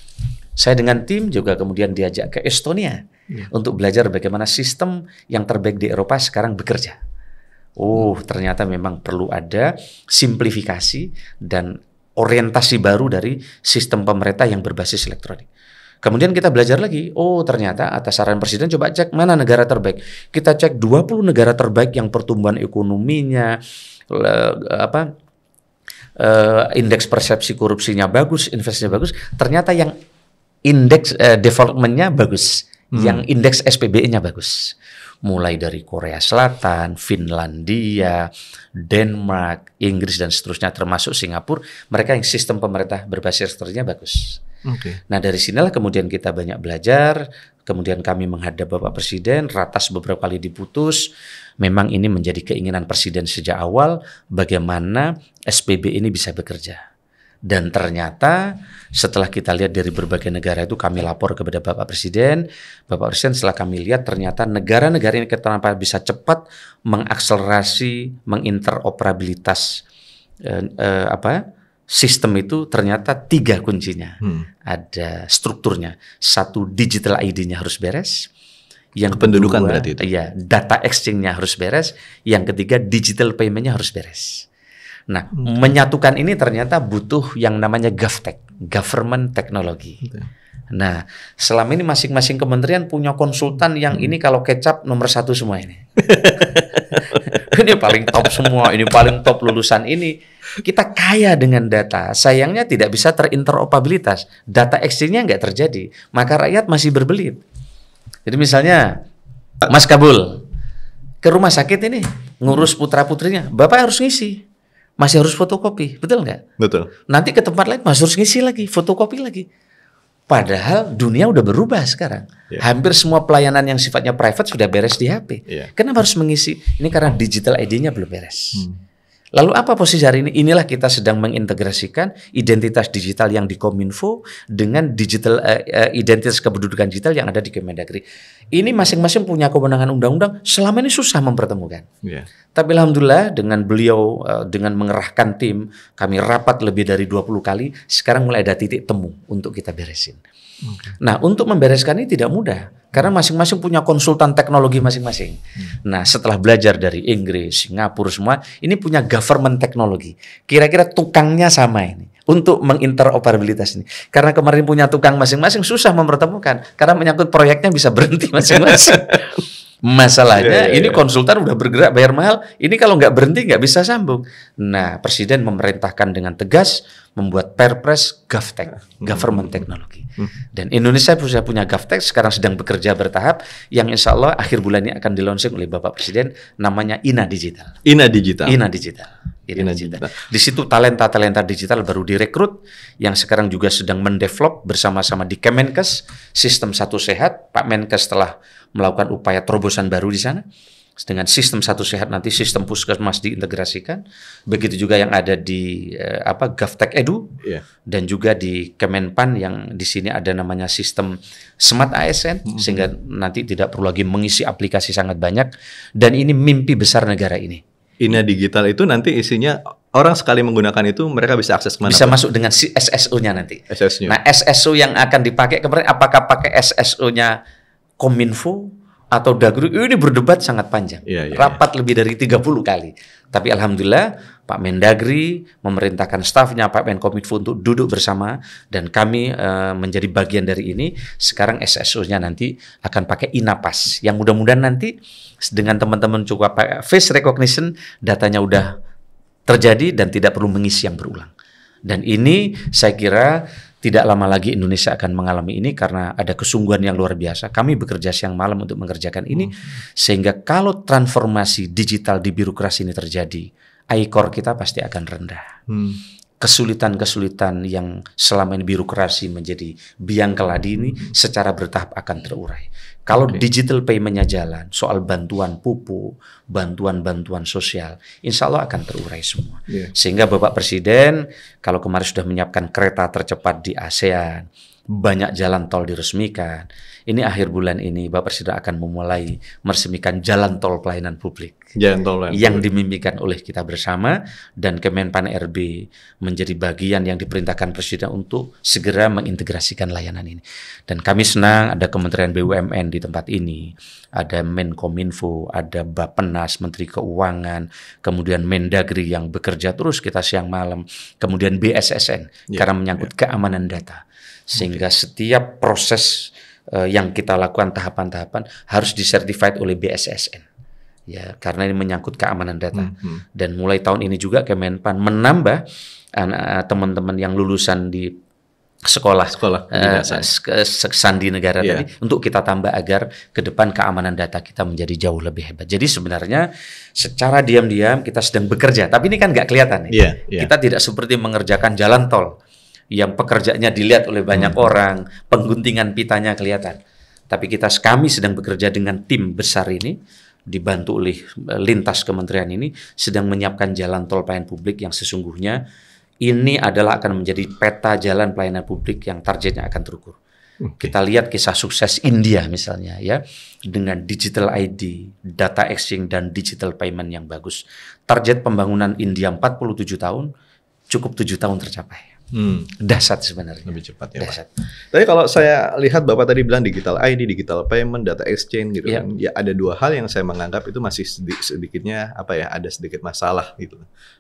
Saya dengan tim juga kemudian diajak ke Estonia untuk belajar bagaimana sistem yang terbaik di Eropa sekarang bekerja. Oh, ternyata memang perlu ada simplifikasi dan orientasi baru dari sistem pemerintah yang berbasis elektronik. Kemudian kita belajar lagi, oh ternyata atas saran presiden coba cek mana negara terbaik. Kita cek 20 negara terbaik yang pertumbuhan ekonominya apa eh, indeks persepsi korupsinya bagus, investasinya bagus. Ternyata yang indeks eh, developmentnya bagus, yang indeks SPBE-nya bagus. Mulai dari Korea Selatan, Finlandia, Denmark, Inggris dan seterusnya termasuk Singapura, mereka yang sistem pemerintah berbasis elektroniknya bagus. Oke. Nah dari sinilah kemudian kita banyak belajar, kemudian kami menghadap Bapak Presiden, ratas beberapa kali diputus. Memang ini menjadi keinginan Presiden sejak awal bagaimana SPB ini bisa bekerja. Dan ternyata setelah kita lihat dari berbagai negara itu kami lapor kepada Bapak Presiden, Bapak Presiden setelah kami lihat ternyata negara-negara ini kenapa bisa cepat mengakselerasi, menginteroperabilitas eh, eh, apa sistem itu ternyata tiga kuncinya. Hmm. Ada strukturnya. Satu digital ID-nya harus beres. Yang Kependudukan kedua, berarti itu? Iya, data exchange-nya harus beres. Yang ketiga digital payment-nya harus beres. Nah, menyatukan ini ternyata butuh yang namanya GovTech, Government Technology. Nah, selama ini masing-masing kementerian punya konsultan yang ini kalau kecap nomor satu semua ini. [LAUGHS] ini paling top semua, ini paling top lulusan ini. Kita kaya dengan data, sayangnya tidak bisa terinteroperabilitas. Data exchange-nya nggak terjadi, maka rakyat masih berbelit. Jadi misalnya, Mas Kabul, ke rumah sakit ini, ngurus putra-putrinya, Bapak harus ngisi. Masih harus fotokopi, betul nggak? Betul. Nanti ke tempat lain masih harus ngisi lagi, fotokopi lagi. Padahal dunia udah berubah sekarang. Ya. Hampir semua pelayanan yang sifatnya private sudah beres di HP. Iya. Kenapa harus mengisi? Ini karena digital ID-nya belum beres. Hmm. Lalu apa posisi hari ini? Inilah kita sedang mengintegrasikan identitas digital yang di Kominfo dengan digital eh, identitas kependudukan digital yang ada di Kemendagri. Ini masing-masing punya kewenangan undang-undang. Selama ini susah mempertemukan. Iya. Tapi alhamdulillah dengan beliau eh, dengan mengerahkan tim, kami rapat lebih dari 20 kali, sekarang mulai ada titik temu untuk kita beresin. Nah, untuk membereskan ini tidak mudah karena masing-masing punya konsultan teknologi masing-masing. Nah, setelah belajar dari Inggris, Singapura semua, ini punya government teknologi. Kira-kira tukangnya sama ini untuk menginteroperabilitas ini. Karena kemarin punya tukang masing-masing susah mempertemukan karena menyangkut proyeknya bisa berhenti masing-masing. [LAUGHS] Masalahnya Iya, iya, ini iya. konsultan udah bergerak bayar mahal, ini kalau nggak berhenti nggak bisa sambung. Nah, Presiden memerintahkan dengan tegas membuat Perpres GovTech, Government Technology. Dan Indonesia sudah punya GovTech, sekarang sedang bekerja bertahap, yang insya Allah akhir bulan ini akan dilaunching oleh Bapak Presiden, namanya INA Digital. Ina Digital. INA Digital. INA. Digital. Di situ talenta-talenta digital baru direkrut yang sekarang juga sedang mendevelop bersama-sama di Kemenkes sistem satu sehat. Pak Menkes telah melakukan upaya terobosan baru di sana. Dengan sistem satu sehat nanti sistem puskesmas diintegrasikan. Begitu juga yang ada di eh, apa GovTech Edu Iya. dan juga di Kemenpan yang di sini ada namanya sistem Smart ASN sehingga nanti tidak perlu lagi mengisi aplikasi sangat banyak dan ini mimpi besar negara ini. Ina Digital itu nanti isinya orang sekali menggunakan itu mereka bisa akses ke mana? bisa masuk dengan si SSO-nya nanti. SSU. Nah, SSO yang akan dipakai kemarin apakah pakai SSO-nya Kominfo atau Dagri ini berdebat sangat panjang. Iya, iya, Rapat lebih dari 30 kali. Tapi alhamdulillah Pak Mendagri memerintahkan stafnya Pak Menkominfo untuk duduk bersama dan kami eh, menjadi bagian dari ini. Sekarang SSO-nya nanti akan pakai Inapas yang mudah-mudahan nanti dengan teman-teman cukup face recognition datanya udah terjadi dan tidak perlu mengisi yang berulang. Dan ini saya kira tidak lama lagi Indonesia akan mengalami ini karena ada kesungguhan yang luar biasa. Kami bekerja siang malam untuk mengerjakan ini sehingga kalau transformasi digital di birokrasi ini terjadi, ICOR kita pasti akan rendah. Hmm. Kesulitan-kesulitan yang selama ini birokrasi menjadi biang keladi ini secara bertahap akan terurai. Kalau Oke. digital paymentnya jalan, soal bantuan pupuk, bantuan-bantuan sosial, insya Allah akan terurai semua. Iya. Sehingga Bapak Presiden kalau kemarin sudah menyiapkan kereta tercepat di ASEAN, banyak jalan tol diresmikan. Ini akhir bulan ini Bapak Presiden akan memulai meresmikan jalan tol pelayanan publik Jalan tol lain. yang dimimpikan oleh kita bersama dan Kemenpan RB menjadi bagian yang diperintahkan Presiden untuk segera mengintegrasikan layanan ini. Dan kami senang ada Kementerian BUMN di tempat ini, ada Menkominfo, ada Bappenas, Menteri Keuangan, kemudian Mendagri yang bekerja terus kita siang malam, kemudian BSSN Ya, karena menyangkut keamanan data. Sehingga setiap proses eh, yang kita lakukan tahapan-tahapan harus disertified oleh BSSN ya karena ini menyangkut keamanan data Hmm, hmm. dan mulai tahun ini juga Kemenpan menambah anak teman-teman yang lulusan di sekolah Sekolah eh, se- sandi negara Iya. tadi untuk kita tambah agar ke depan keamanan data kita menjadi jauh lebih hebat. Jadi sebenarnya secara diam-diam kita sedang bekerja, tapi ini kan nggak kelihatan. nih. Iya, iya. Kita tidak seperti mengerjakan jalan tol yang pekerjaannya dilihat oleh banyak Hmm. orang, pengguntingan pitanya kelihatan. Tapi kita kami sedang bekerja dengan tim besar ini dibantu oleh eh, lintas kementerian ini sedang menyiapkan jalan tol pelayanan publik yang sesungguhnya ini adalah akan menjadi peta jalan pelayanan publik yang targetnya akan terukur. Oke. Kita lihat kisah sukses India misalnya ya dengan digital ID, data exchange dan digital payment yang bagus. Target pembangunan India 47 tahun cukup tujuh tahun tercapai. Hmm. Dahsyat sebenarnya. Lebih cepat ya. Dahsyat. Tapi kalau saya lihat Bapak tadi bilang digital ID, digital payment, data exchange gitu Iya. kan. Ya ada dua hal yang saya menganggap itu masih sedi- sedikitnya apa ya, ada sedikit masalah gitu.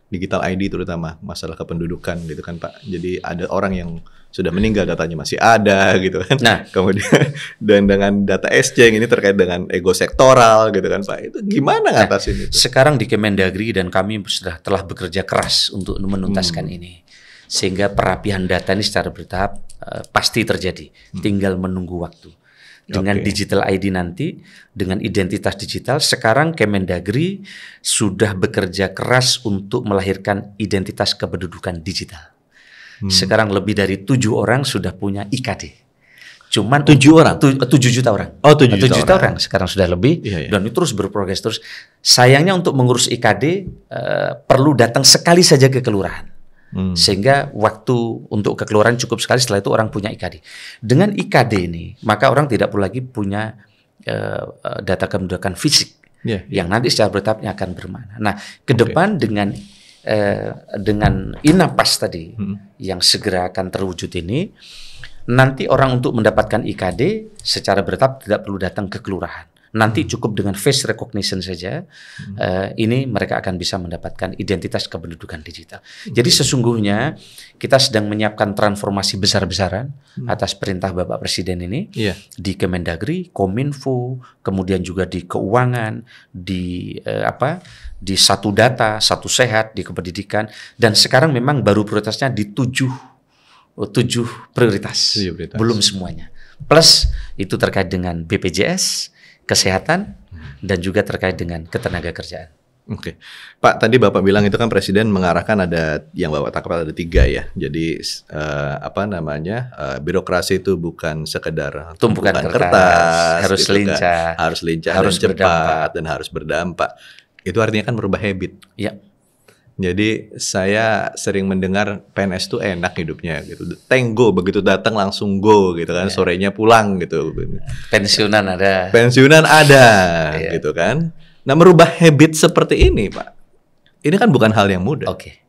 Digital ID terutama masalah kependudukan gitu kan, Pak. Jadi ada orang yang sudah meninggal datanya masih ada gitu kan. Nah. [LAUGHS] kemudian dan dengan data exchange ini terkait dengan ego sektoral gitu kan, Pak. Itu gimana ngatasin itu? Sekarang di Kemendagri dan kami sudah telah bekerja keras untuk menuntaskan Hmm. ini. Sehingga perapian data ini secara bertahap eh, pasti terjadi. Tinggal menunggu waktu. Dengan Hmm. Oke. digital ID nanti, dengan identitas digital, sekarang Kemendagri sudah bekerja keras untuk melahirkan identitas kependudukan digital. Hmm. Sekarang lebih dari tujuh orang sudah punya IKD. Cuman Tujuh orang? Tu- tujuh juta orang. Oh, tujuh juta juta orang. orang. Sekarang sudah lebih Iya, iya. dan itu terus berprogres terus. Sayangnya untuk mengurus IKD eh, perlu datang sekali saja ke kelurahan. Hmm. Sehingga waktu untuk ke kelurahan cukup sekali setelah itu orang punya IKD. Dengan IKD ini, maka orang tidak perlu lagi punya eh, data kependudukan fisik Iya, yang nanti secara bertahapnya akan bermana. Nah, ke depan dengan eh, dengan Inapas tadi Hmm. yang segera akan terwujud ini, nanti orang untuk mendapatkan IKD secara bertahap tidak perlu datang ke kelurahan. Nanti cukup dengan face recognition saja, eh, ini mereka akan bisa mendapatkan identitas kependudukan digital. Jadi sesungguhnya kita sedang menyiapkan transformasi besar-besaran atas perintah Bapak Presiden ini Iya. di Kemendagri, Kominfo, kemudian juga di keuangan, di eh, apa, di satu data, satu sehat, di kependidikan, dan sekarang memang baru prioritasnya di tujuh oh, tujuh prioritas, Tujuh prioritas. belum semuanya. Plus itu terkait dengan BPJS, kesehatan, dan juga terkait dengan ketenaga kerjaan. Oke, Pak. Tadi Bapak bilang itu kan Presiden mengarahkan ada yang Bapak tangkap ada tiga ya. Jadi eh, apa namanya eh, birokrasi itu bukan sekedar Tumpukan kertas, harus gitu kan. lincah, harus lincah, harus dan cepat berdampak. dan harus berdampak. Itu artinya kan merubah habit. Ya, Jadi saya sering mendengar PNS itu enak hidupnya gitu. Tenggo begitu datang langsung go gitu kan. Sorenya pulang gitu. pensiunan ada. Pensiunan ada Iya. gitu kan. Nah merubah habit seperti ini Pak. Ini kan bukan hal yang mudah. Oke.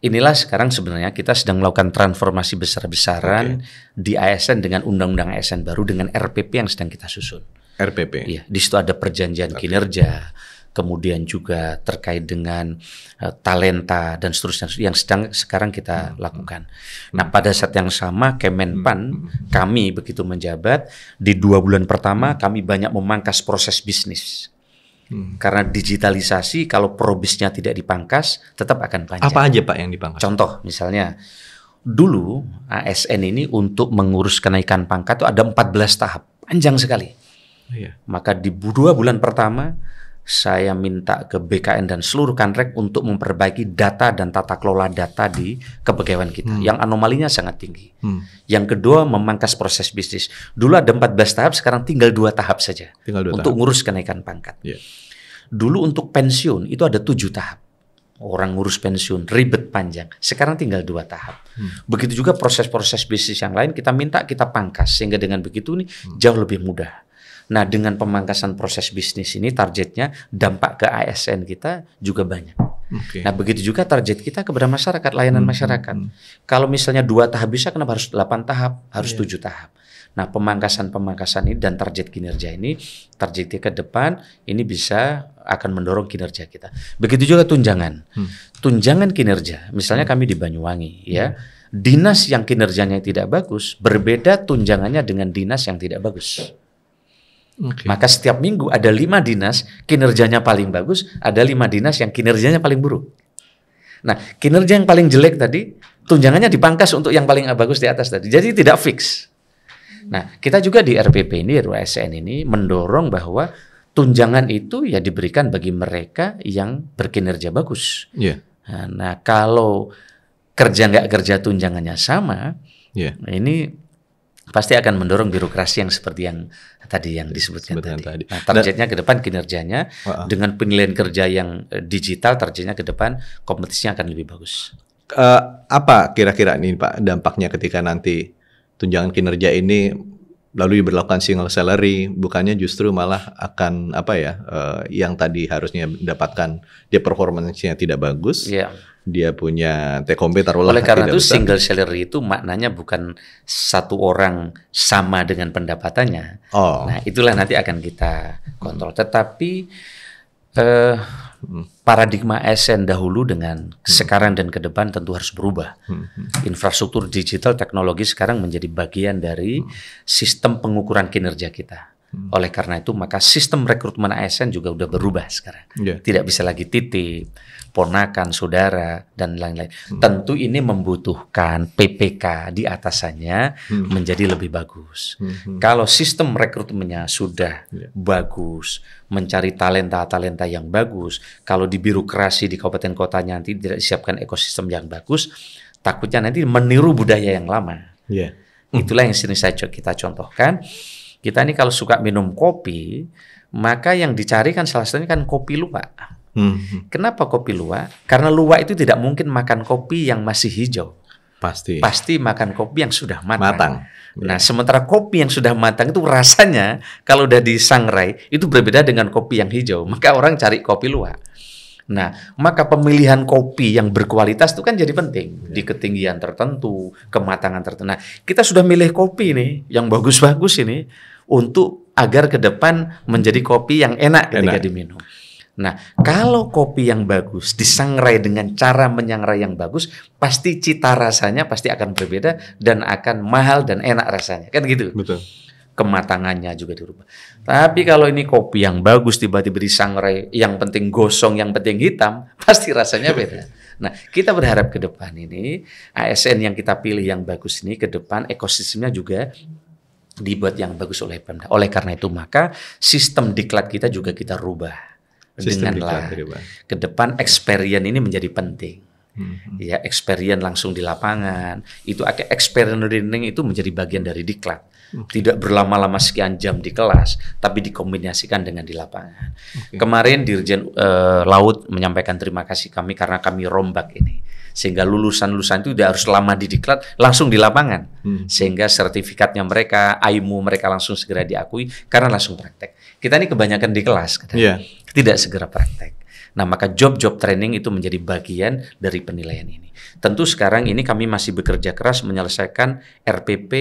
Inilah sekarang sebenarnya kita sedang melakukan transformasi besar-besaran di ASN dengan undang-undang ASN baru dengan RPP yang sedang kita susun. RPP. Iya, di situ ada perjanjian kinerja, kemudian juga terkait dengan uh, talenta dan seterusnya yang sedang sekarang kita lakukan. Nah, pada saat yang sama Kemenpan kami begitu menjabat di dua bulan pertama kami banyak memangkas proses bisnis. Karena digitalisasi kalau probisnya tidak dipangkas tetap akan panjang. Apa aja Pak yang dipangkas? Contoh misalnya dulu ASN ini untuk mengurus kenaikan pangkat itu ada 14 tahap, panjang sekali. Iya. Maka di dua bulan pertama saya minta ke BKN dan seluruh kanrek untuk memperbaiki data dan tata kelola data di kepegawaian kita yang anomalinya sangat tinggi. Hmm. Yang kedua memangkas proses bisnis. Dulu ada 14 tahap, sekarang tinggal dua tahap saja Tinggal dua untuk ngurus kenaikan pangkat. Iya. Dulu untuk pensiun itu ada tujuh tahap. Orang ngurus pensiun ribet panjang. Sekarang tinggal dua tahap. Begitu juga proses-proses bisnis yang lain kita minta kita pangkas sehingga dengan begitu nih jauh lebih mudah. Nah dengan pemangkasan proses bisnis ini targetnya dampak ke ASN kita juga banyak. Oke. Nah begitu juga target kita kepada masyarakat layanan masyarakat. Kalau misalnya dua tahap bisa kenapa harus delapan tahap harus tujuh tahap. Nah pemangkasan-pemangkasan ini dan target kinerja ini targetnya ke depan ini bisa akan mendorong kinerja kita. Begitu juga tunjangan. Tunjangan kinerja, misalnya kami di Banyuwangi ya. Dinas yang kinerjanya tidak bagus berbeda tunjangannya dengan dinas yang tidak bagus. Oke. Maka setiap minggu ada lima dinas kinerjanya paling bagus, ada lima dinas yang kinerjanya paling buruk. Nah, kinerja yang paling jelek tadi, tunjangannya dipangkas untuk yang paling bagus di atas tadi. Jadi tidak fix. Nah, kita juga di RPP ini, RUSN ini mendorong bahwa tunjangan itu ya diberikan bagi mereka yang berkinerja bagus. Iya. Nah, kalau kerja nggak kerja tunjangannya sama. Nah, ini pasti akan mendorong birokrasi yang seperti yang tadi yang disebutkan Disebutkan tadi. tadi. Nah, targetnya ke depan kinerjanya Wah. dengan penilaian kerja yang eh, digital, targetnya ke depan kompetisinya akan lebih bagus. Eh, apa kira-kira nih Pak dampaknya ketika nanti tunjangan kinerja ini lalu diberlakukan single salary, bukannya justru malah akan apa ya eh, yang tadi harusnya mendapatkan dia performance-nya tidak bagus, Iya. Dia punya pay taruhlah Oleh karena itu besar. single salary itu maknanya bukan satu orang sama dengan pendapatannya. Oh, Nah, itulah nanti akan kita kontrol. Tetapi eh, paradigma ASN dahulu dengan sekarang dan ke depan tentu harus berubah. Infrastruktur digital teknologi sekarang menjadi bagian dari sistem pengukuran kinerja kita. Oleh karena itu maka sistem rekrutmen ASN juga udah berubah sekarang. Iya. Tidak bisa lagi titip, ponakan, saudara dan lain-lain. Tentu ini membutuhkan PPK di atasannya menjadi lebih bagus. Kalau sistem rekrutmennya sudah Iya. bagus, mencari talenta-talenta yang bagus, kalau di birokrasi di kabupaten kotanya nanti tidak disiapkan ekosistem yang bagus, takutnya nanti meniru budaya yang lama. Iya. Itulah yang sini saya kita contohkan. Kita ini kalau suka minum kopi, maka yang dicari kan salah satunya kan kopi luwak. Hmm, Kenapa kopi luwak? Karena luwak itu tidak mungkin makan kopi yang masih hijau. pasti Pasti makan kopi yang sudah matang. matang. Nah, sementara kopi yang sudah matang itu rasanya kalau udah disangrai itu berbeda dengan kopi yang hijau. Maka orang cari kopi luwak. Nah, maka pemilihan kopi yang berkualitas itu kan jadi penting di ketinggian tertentu, kematangan tertentu. Nah, kita sudah milih kopi nih yang bagus-bagus ini untuk agar ke depan menjadi kopi yang enak ketika Enak. diminum. Nah, kalau kopi yang bagus disangrai dengan cara menyangrai yang bagus, pasti cita rasanya pasti akan berbeda dan akan mahal dan enak rasanya. Kan gitu. Betul. Kematangannya juga dirubah. Tapi kalau ini kopi yang bagus tiba-tiba disangrai, yang penting gosong, yang penting hitam, [LAUGHS] pasti rasanya beda. Nah, kita berharap ke depan ini ASN yang kita pilih yang bagus ini ke depan ekosistemnya juga dibuat yang bagus oleh Pemda. Oleh karena itu maka sistem diklat kita juga kita rubah Sistem dengan diklat lah dirubah. ke depan experience ini menjadi penting. Hmm. Ya, experience langsung di lapangan. Itu experience learning itu menjadi bagian dari diklat. Tidak berlama-lama sekian jam di kelas, tapi dikombinasikan dengan di lapangan. Kemarin Dirjen eh, Laut menyampaikan terima kasih kami karena kami rombak ini. Sehingga lulusan-lulusan itu tidak harus lama di diklat, langsung di lapangan. Hmm. Sehingga sertifikatnya mereka, AIMU mereka langsung segera diakui karena langsung praktek. Kita ini kebanyakan di kelas, Iya. katanya. Tidak segera praktek. Nah, maka job-job training itu menjadi bagian dari penilaian ini. Tentu sekarang ini kami masih bekerja keras menyelesaikan RPP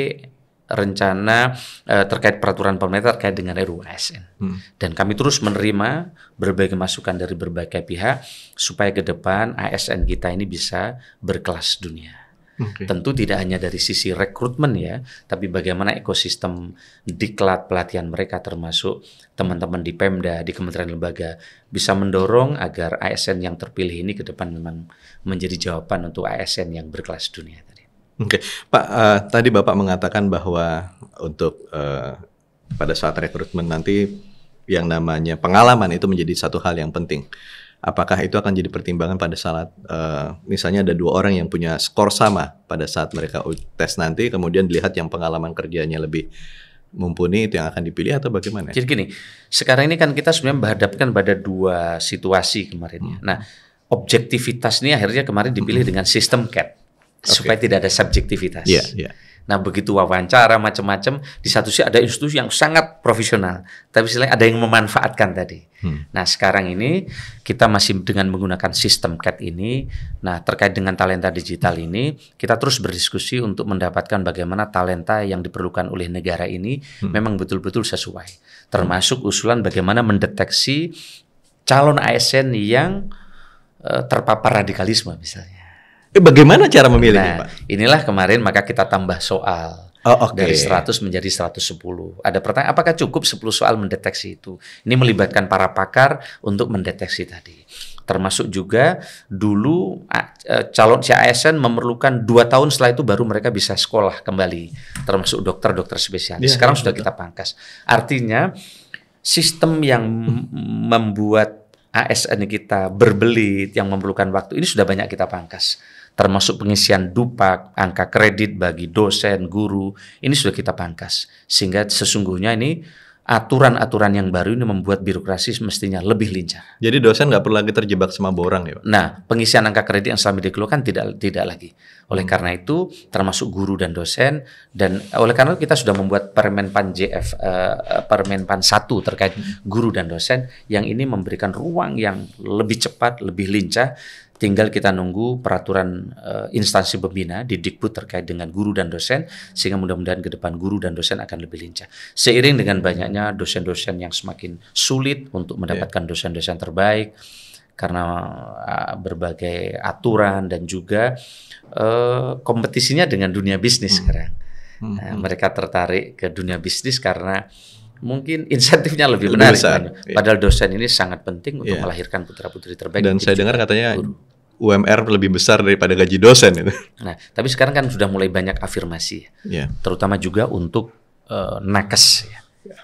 rencana uh, terkait peraturan pemerintah terkait dengan RUU ASN. Hmm. Dan kami terus menerima berbagai masukan dari berbagai pihak supaya ke depan ASN kita ini bisa berkelas dunia. Okay. Tentu tidak hanya dari sisi rekrutmen ya, tapi bagaimana ekosistem diklat pelatihan mereka termasuk teman-teman di Pemda, di Kementerian Lembaga bisa mendorong agar ASN yang terpilih ini ke depan memang menjadi jawaban untuk ASN yang berkelas dunia tadi. Oke, okay. Pak, uh, tadi Bapak mengatakan bahwa untuk uh, pada saat rekrutmen nanti yang namanya pengalaman itu menjadi satu hal yang penting apakah itu akan jadi pertimbangan pada saat uh, misalnya ada dua orang yang punya skor sama pada saat mereka tes nanti kemudian dilihat yang pengalaman kerjanya lebih mumpuni itu yang akan dipilih atau bagaimana? Jadi gini, sekarang ini kan kita sebenarnya menghadapkan pada dua situasi kemarin. Ya. Hmm. Nah, objektivitas ini akhirnya kemarin dipilih hmm. dengan sistem CAT okay. supaya tidak ada subjektivitas. Yeah, yeah. Nah begitu wawancara macam-macam di satu sisi ada institusi yang sangat profesional, tapi selain ada yang memanfaatkan tadi. Hmm. Nah sekarang ini kita masih dengan menggunakan sistem CAT ini. Nah terkait dengan talenta digital ini kita terus berdiskusi untuk mendapatkan bagaimana talenta yang diperlukan oleh negara ini hmm. memang betul-betul sesuai. Termasuk usulan bagaimana mendeteksi calon ASN yang uh, terpapar radikalisme misalnya. Eh, bagaimana cara memilih, nah, Pak? Inilah kemarin maka kita tambah soal. Oh, okay. Dari 100 menjadi 110. Ada pertanyaan, apakah cukup 10 soal mendeteksi itu? Ini melibatkan para pakar untuk mendeteksi tadi. Termasuk juga dulu e, calon CASN memerlukan dua tahun setelah itu baru mereka bisa sekolah kembali. Termasuk dokter-dokter spesialis. Yeah, Sekarang yeah, sudah kita pangkas. Artinya sistem yang membuat ASN kita berbelit, yang memerlukan waktu, ini sudah banyak kita pangkas termasuk pengisian dupak, angka kredit bagi dosen, guru, ini sudah kita pangkas. Sehingga sesungguhnya ini aturan-aturan yang baru ini membuat birokrasi mestinya lebih lincah. Jadi dosen nggak perlu lagi terjebak sama borang ya Pak? Nah, pengisian angka kredit yang selama dikeluarkan tidak tidak lagi. Oleh hmm. karena itu, termasuk guru dan dosen, dan oleh karena itu kita sudah membuat Permenpan JF, uh, eh, eh, Permenpan 1 terkait guru dan dosen, yang ini memberikan ruang yang lebih cepat, lebih lincah, Tinggal kita nunggu peraturan uh, instansi pembina di Dikbud terkait dengan guru dan dosen sehingga mudah-mudahan ke depan guru dan dosen akan lebih lincah. Seiring dengan banyaknya dosen-dosen yang semakin sulit untuk mendapatkan iya. dosen-dosen terbaik karena uh, berbagai aturan dan juga uh, kompetisinya dengan dunia bisnis hmm. sekarang. Hmm. Nah, hmm. mereka tertarik ke dunia bisnis karena mungkin insentifnya lebih, lebih menarik. Besar, iya. Padahal dosen ini sangat penting untuk yeah. melahirkan putra-putri terbaik. Dan saya dengar katanya guru. UMR lebih besar daripada gaji dosen itu. Nah, tapi sekarang kan sudah mulai banyak afirmasi, yeah. terutama juga untuk uh, nakes. Ya.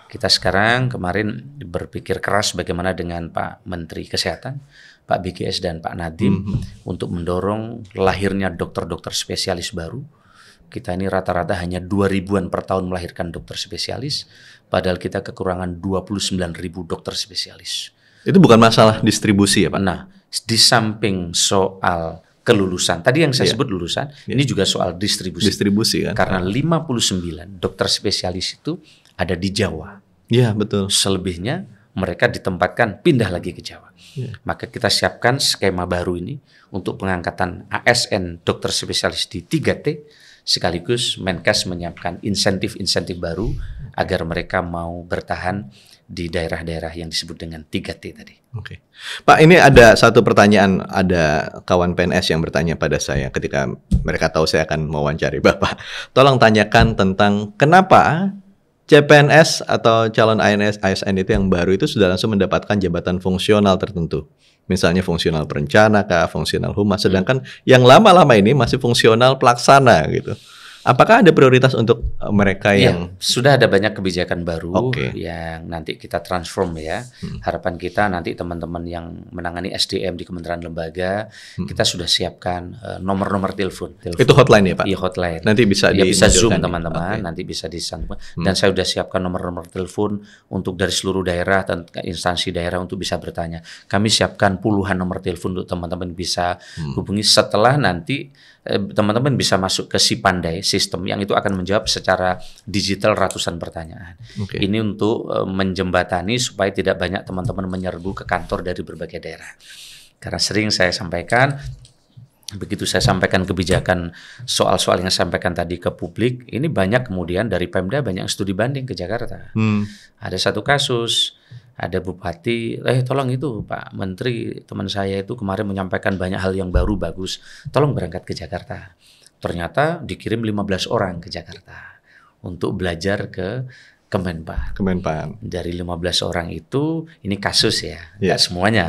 Kita sekarang kemarin berpikir keras bagaimana dengan Pak Menteri Kesehatan, Pak BGS dan Pak Nadim mm -hmm. untuk mendorong lahirnya dokter-dokter spesialis baru. Kita ini rata-rata hanya 2 ribuan per tahun melahirkan dokter spesialis, padahal kita kekurangan 29 ribu dokter spesialis. Itu bukan masalah distribusi ya Pak? Nah, di samping soal kelulusan. Tadi yang saya yeah. sebut lulusan, yeah. ini juga soal distribusi. Distribusi kan. Karena 59 dokter spesialis itu ada di Jawa. Iya, yeah, betul. Selebihnya mereka ditempatkan pindah lagi ke Jawa. Yeah. Maka kita siapkan skema baru ini untuk pengangkatan ASN dokter spesialis di 3T sekaligus Menkes menyiapkan insentif-insentif baru agar mereka mau bertahan di daerah-daerah yang disebut dengan 3T tadi. Oke. Okay. Pak, ini ada satu pertanyaan, ada kawan PNS yang bertanya pada saya ketika mereka tahu saya akan mewawancari Bapak. Tolong tanyakan tentang kenapa CPNS atau calon ANS ASN itu yang baru itu sudah langsung mendapatkan jabatan fungsional tertentu. Misalnya fungsional perencana kah, fungsional humas, sedangkan hmm. yang lama-lama ini masih fungsional pelaksana gitu. Apakah ada prioritas untuk eh, mereka iya, yang ya, sudah ada banyak kebijakan baru okay. yang nanti kita transform ya. Hmm. Harapan kita nanti teman-teman yang menangani SDM di kementerian lembaga hmm. kita sudah siapkan uh, nomor-nomor telepon, telepon. Itu hotline ya, Pak? Iya, hotline. Nanti bisa ya, bisa Zoom teman-teman, okay. nanti bisa di hmm. Dan saya sudah siapkan nomor-nomor telepon untuk dari seluruh daerah dan instansi daerah untuk bisa bertanya. Kami siapkan puluhan nomor telepon untuk teman-teman bisa hmm. hubungi setelah nanti teman-teman bisa masuk ke si pandai sistem yang itu akan menjawab secara digital ratusan pertanyaan. Okay. Ini untuk uh, menjembatani supaya tidak banyak teman-teman menyerbu ke kantor dari berbagai daerah. Karena sering saya sampaikan begitu saya sampaikan kebijakan soal-soal yang saya sampaikan tadi ke publik, ini banyak kemudian dari Pemda banyak studi banding ke Jakarta. Hmm. Ada satu kasus, ada bupati, eh tolong itu Pak Menteri teman saya itu kemarin menyampaikan banyak hal yang baru bagus, tolong berangkat ke Jakarta. Ternyata dikirim 15 orang ke Jakarta untuk belajar ke Kemenpan. Kemenpan. Dari 15 orang itu, ini kasus ya, Iya. nggak semuanya.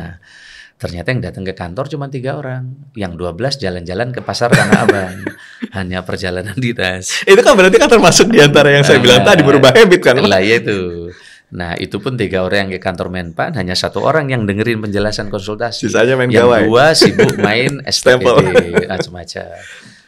Ternyata yang datang ke kantor cuma tiga orang, yang 12 jalan-jalan ke pasar Tanah Abang, [LAUGHS] hanya perjalanan dinas. Itu kan berarti kan termasuk di antara yang saya bilang tadi berubah habit kan. Lah ya itu. Nah itu pun tiga orang yang ke kantor Menpan, hanya satu orang yang dengerin penjelasan konsultasi. Sisanya main yang gawai. dua sibuk main. [LAUGHS] STPD, [LAUGHS] macam-macam.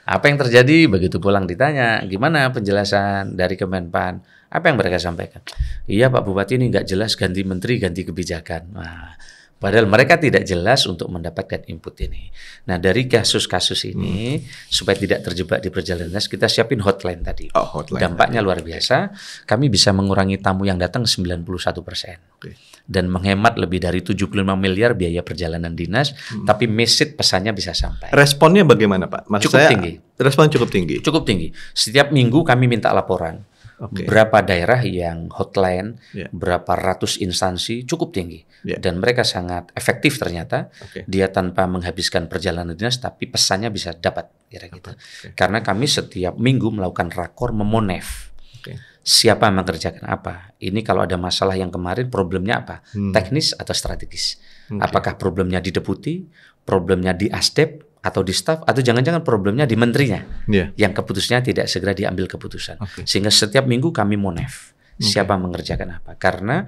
Apa yang terjadi begitu pulang ditanya, gimana penjelasan dari Kemenpan? Apa yang mereka sampaikan? Iya Pak Bupati ini nggak jelas ganti menteri, ganti kebijakan. Nah, padahal mereka tidak jelas untuk mendapatkan input ini. Nah dari kasus-kasus ini supaya tidak terjebak di perjalanan dinas, kita siapin hotline tadi. Oh, hotline. Dampaknya luar biasa. Kami bisa mengurangi tamu yang datang 91 persen. Oke. Dan menghemat lebih dari 75 miliar biaya perjalanan dinas, Hmm. tapi message pesannya bisa sampai. Responnya bagaimana Pak? Maksud Cukup saya, tinggi. Respon cukup tinggi. Cukup tinggi. Setiap minggu kami minta laporan. Oke. Berapa daerah yang hotline, Ya. berapa ratus instansi, cukup tinggi. Ya. Dan mereka sangat efektif ternyata. Oke. Dia tanpa menghabiskan perjalanan dinas, tapi pesannya bisa dapat. Kira gitu. Karena kami setiap minggu melakukan rakor memonef. Oke. siapa yang mengerjakan apa. Ini kalau ada masalah yang kemarin problemnya apa? Hmm. Teknis atau strategis? Oke. Apakah problemnya di deputi, problemnya di asdep atau di staf atau jangan-jangan problemnya di menterinya Iya. yang keputusannya tidak segera diambil keputusan. Oke. Sehingga setiap minggu kami monef siapa yang mengerjakan apa. Karena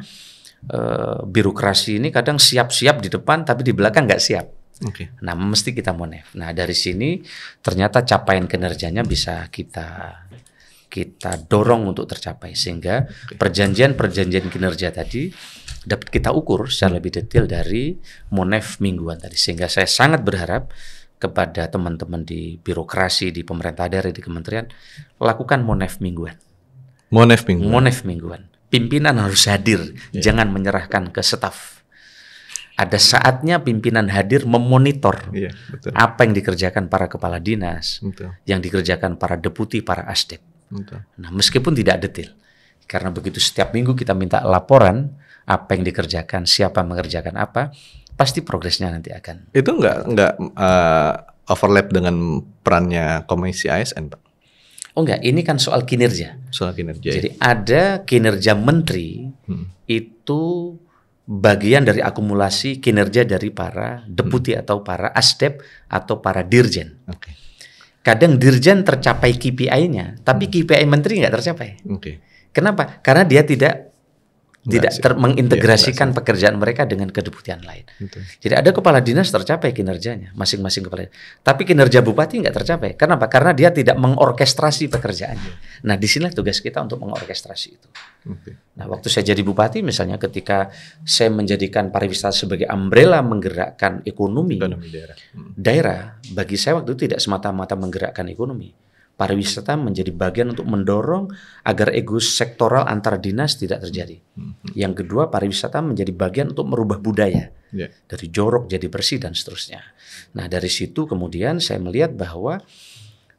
eh, birokrasi ini kadang siap-siap di depan tapi di belakang nggak siap. Oke. Nah, mesti kita monef. Nah, dari sini ternyata capaian kinerjanya bisa kita kita dorong untuk tercapai sehingga perjanjian-perjanjian kinerja tadi dapat kita ukur secara lebih detail dari monef mingguan tadi. Sehingga saya sangat berharap kepada teman-teman di birokrasi, di pemerintah daerah, di kementerian lakukan monef mingguan. Monef minggu. Monef mingguan. Pimpinan harus hadir, jangan menyerahkan ke staf. Ada saatnya pimpinan hadir memonitor Iya, betul. apa yang dikerjakan para kepala dinas, Betul. yang dikerjakan para deputi, para asdep. Betul. Nah, meskipun tidak detail, karena begitu setiap minggu kita minta laporan apa yang dikerjakan, siapa mengerjakan apa, pasti progresnya nanti akan. Itu enggak enggak eh, overlap dengan perannya Komisi ASN, Pak. Oh enggak, ini kan soal kinerja. Soal kinerja. ya? Jadi ada kinerja menteri Hmm. itu bagian dari akumulasi kinerja dari para deputi atau para asdep atau para dirjen. Oke. Kadang dirjen tercapai KPI-nya, tapi KPI menteri nggak tercapai. Oke. Kenapa? Karena dia tidak Nggak tidak ter- mengintegrasikan Iya, pekerjaan mereka dengan kedeputian lain. Betul. Jadi ada kepala dinas tercapai kinerjanya, masing-masing kepala. dinas. Tapi kinerja bupati nggak tercapai. Kenapa? Karena dia tidak mengorkestrasi pekerjaannya. Nah, di sinilah tugas kita untuk mengorkestrasi itu. Oke. Nah, waktu saya jadi bupati, misalnya ketika saya menjadikan pariwisata sebagai umbrella menggerakkan ekonomi Ekonomi daerah. Hmm. daerah, bagi saya waktu itu tidak semata-mata menggerakkan ekonomi. Pariwisata menjadi bagian untuk mendorong agar ego sektoral antar dinas tidak terjadi. Yang kedua, pariwisata menjadi bagian untuk merubah budaya Iya. dari jorok jadi bersih dan seterusnya. Nah dari situ kemudian saya melihat bahwa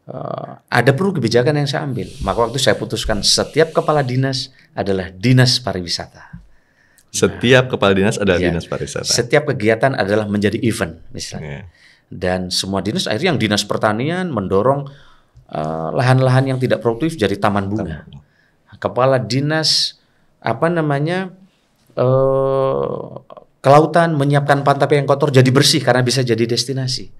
eh, ada perlu kebijakan yang saya ambil. Maka waktu saya putuskan setiap kepala dinas adalah dinas pariwisata. Setiap kepala dinas adalah Iya. dinas pariwisata. Setiap kegiatan adalah menjadi event misalnya. Iya. Dan semua dinas akhirnya yang dinas pertanian mendorong eh, lahan-lahan yang tidak produktif jadi taman bunga. Kepala dinas apa namanya eh, kelautan menyiapkan pantai yang kotor jadi bersih karena bisa jadi destinasi.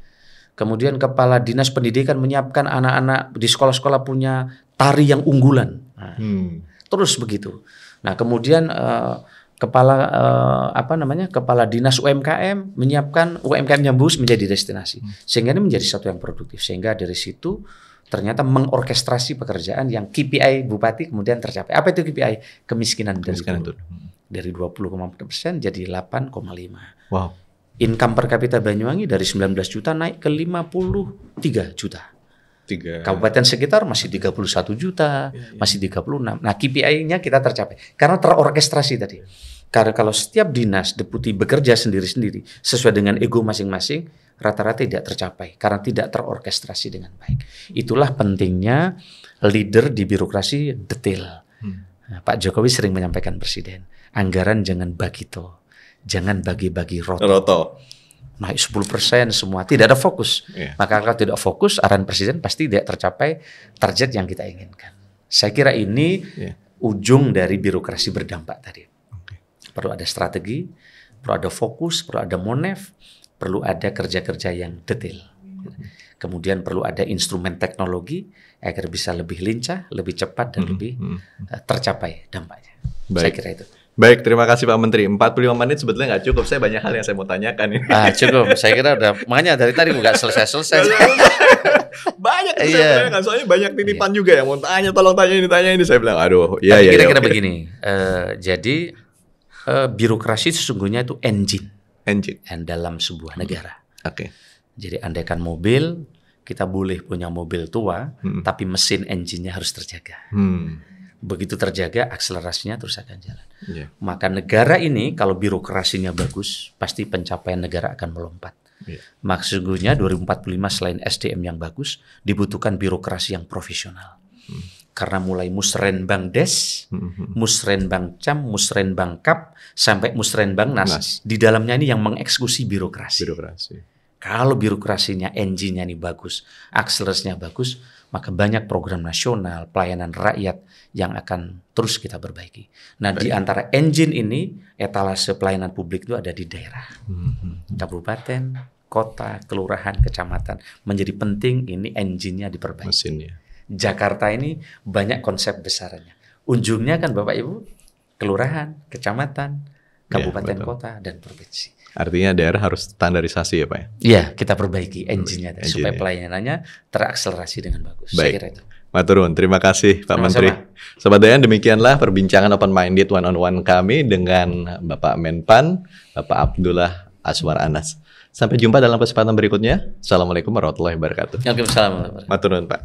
Kemudian kepala dinas pendidikan menyiapkan anak-anak di sekolah-sekolah punya tari yang unggulan. Nah, Hmm. terus begitu. Nah kemudian eh, kepala eh, apa namanya kepala dinas UMKM menyiapkan UMKM-nya bus menjadi destinasi sehingga ini menjadi satu yang produktif sehingga dari situ ternyata mengorkestrasi pekerjaan yang KPI bupati kemudian tercapai. Apa itu KPI? Kemiskinan, dari Kemiskinan dulu. itu. Hmm. dari 20,4 persen jadi 8,5. Wow. Income per kapita Banyuwangi dari 19 juta naik ke 53 juta. Tiga. Kabupaten sekitar masih 31 juta, masih 36. Nah, KPI-nya kita tercapai karena terorkestrasi tadi. Karena kalau setiap dinas deputi bekerja sendiri-sendiri sesuai dengan ego masing-masing, rata-rata tidak tercapai karena tidak terorkestrasi dengan baik. Itulah pentingnya leader di birokrasi detail. Hmm. Nah, Pak Jokowi sering menyampaikan presiden, anggaran jangan bagito, jangan bagi-bagi roto. roto. Naik 10% semua, tidak ada fokus. Yeah. Maka kalau tidak fokus, arahan presiden pasti tidak tercapai target yang kita inginkan. Saya kira ini yeah. ujung dari birokrasi berdampak tadi. Okay. Perlu ada strategi, perlu ada fokus, perlu ada monef, perlu ada kerja-kerja yang detail. Kemudian perlu ada instrumen teknologi agar bisa lebih lincah, lebih cepat dan hmm, lebih hmm. Eh, tercapai dampaknya. Baik. Saya kira itu. Baik, terima kasih Pak Menteri. 45 menit sebetulnya nggak cukup. Saya banyak hal yang saya mau tanyakan ini. Ah, cukup. Saya kira udah makanya dari tadi nggak selesai-selesai. [LAUGHS] banyak iya. saya tanyakan. Soalnya banyak titipan iya. juga yang mau tanya, tolong tanya ini, tanya ini. Saya bilang, aduh, iya, iya. Kira-kira ya, begini. Uh, jadi uh, birokrasi sesungguhnya itu engine engine and dalam sebuah negara. Oke. Okay. Jadi andaikan mobil kita boleh punya mobil tua, hmm. tapi mesin engine-nya harus terjaga. Hmm. Begitu terjaga, akselerasinya terus akan jalan. Yeah. Maka negara ini kalau birokrasinya bagus, pasti pencapaian negara akan melompat. Yeah. Maksudnya 2045 selain SDM yang bagus, dibutuhkan birokrasi yang profesional. Hmm karena mulai musrenbang des, mm-hmm. musrenbang cam, musrenbang kap, sampai musrenbang nas. nas. Di dalamnya ini yang mengeksekusi birokrasi. Birokrasi. Kalau birokrasinya, engine-nya ini bagus, akselerasinya bagus, maka banyak program nasional, pelayanan rakyat yang akan terus kita perbaiki. Nah, Baik. di antara engine ini, etalase pelayanan publik itu ada di daerah. Mm-hmm. Kabupaten, kota, kelurahan, kecamatan. Menjadi penting ini engine-nya diperbaiki. Mesinnya Jakarta ini banyak konsep besarnya. Ujungnya kan Bapak Ibu, kelurahan, kecamatan, ya, kabupaten ya, kota dan provinsi. Artinya daerah harus standarisasi ya Pak ya? Iya, kita perbaiki engine-nya engine supaya pelayanannya terakselerasi dengan bagus. Baik. Saya kira itu. Maturun, terima kasih Pak Sama-sama. Menteri. Sobat Dayan, demikianlah perbincangan open minded one on one kami dengan Bapak Menpan, Bapak Abdullah Aswar Anas. Sampai jumpa dalam kesempatan berikutnya. Assalamualaikum warahmatullahi wabarakatuh. Waalaikumsalam. Maturun Pak.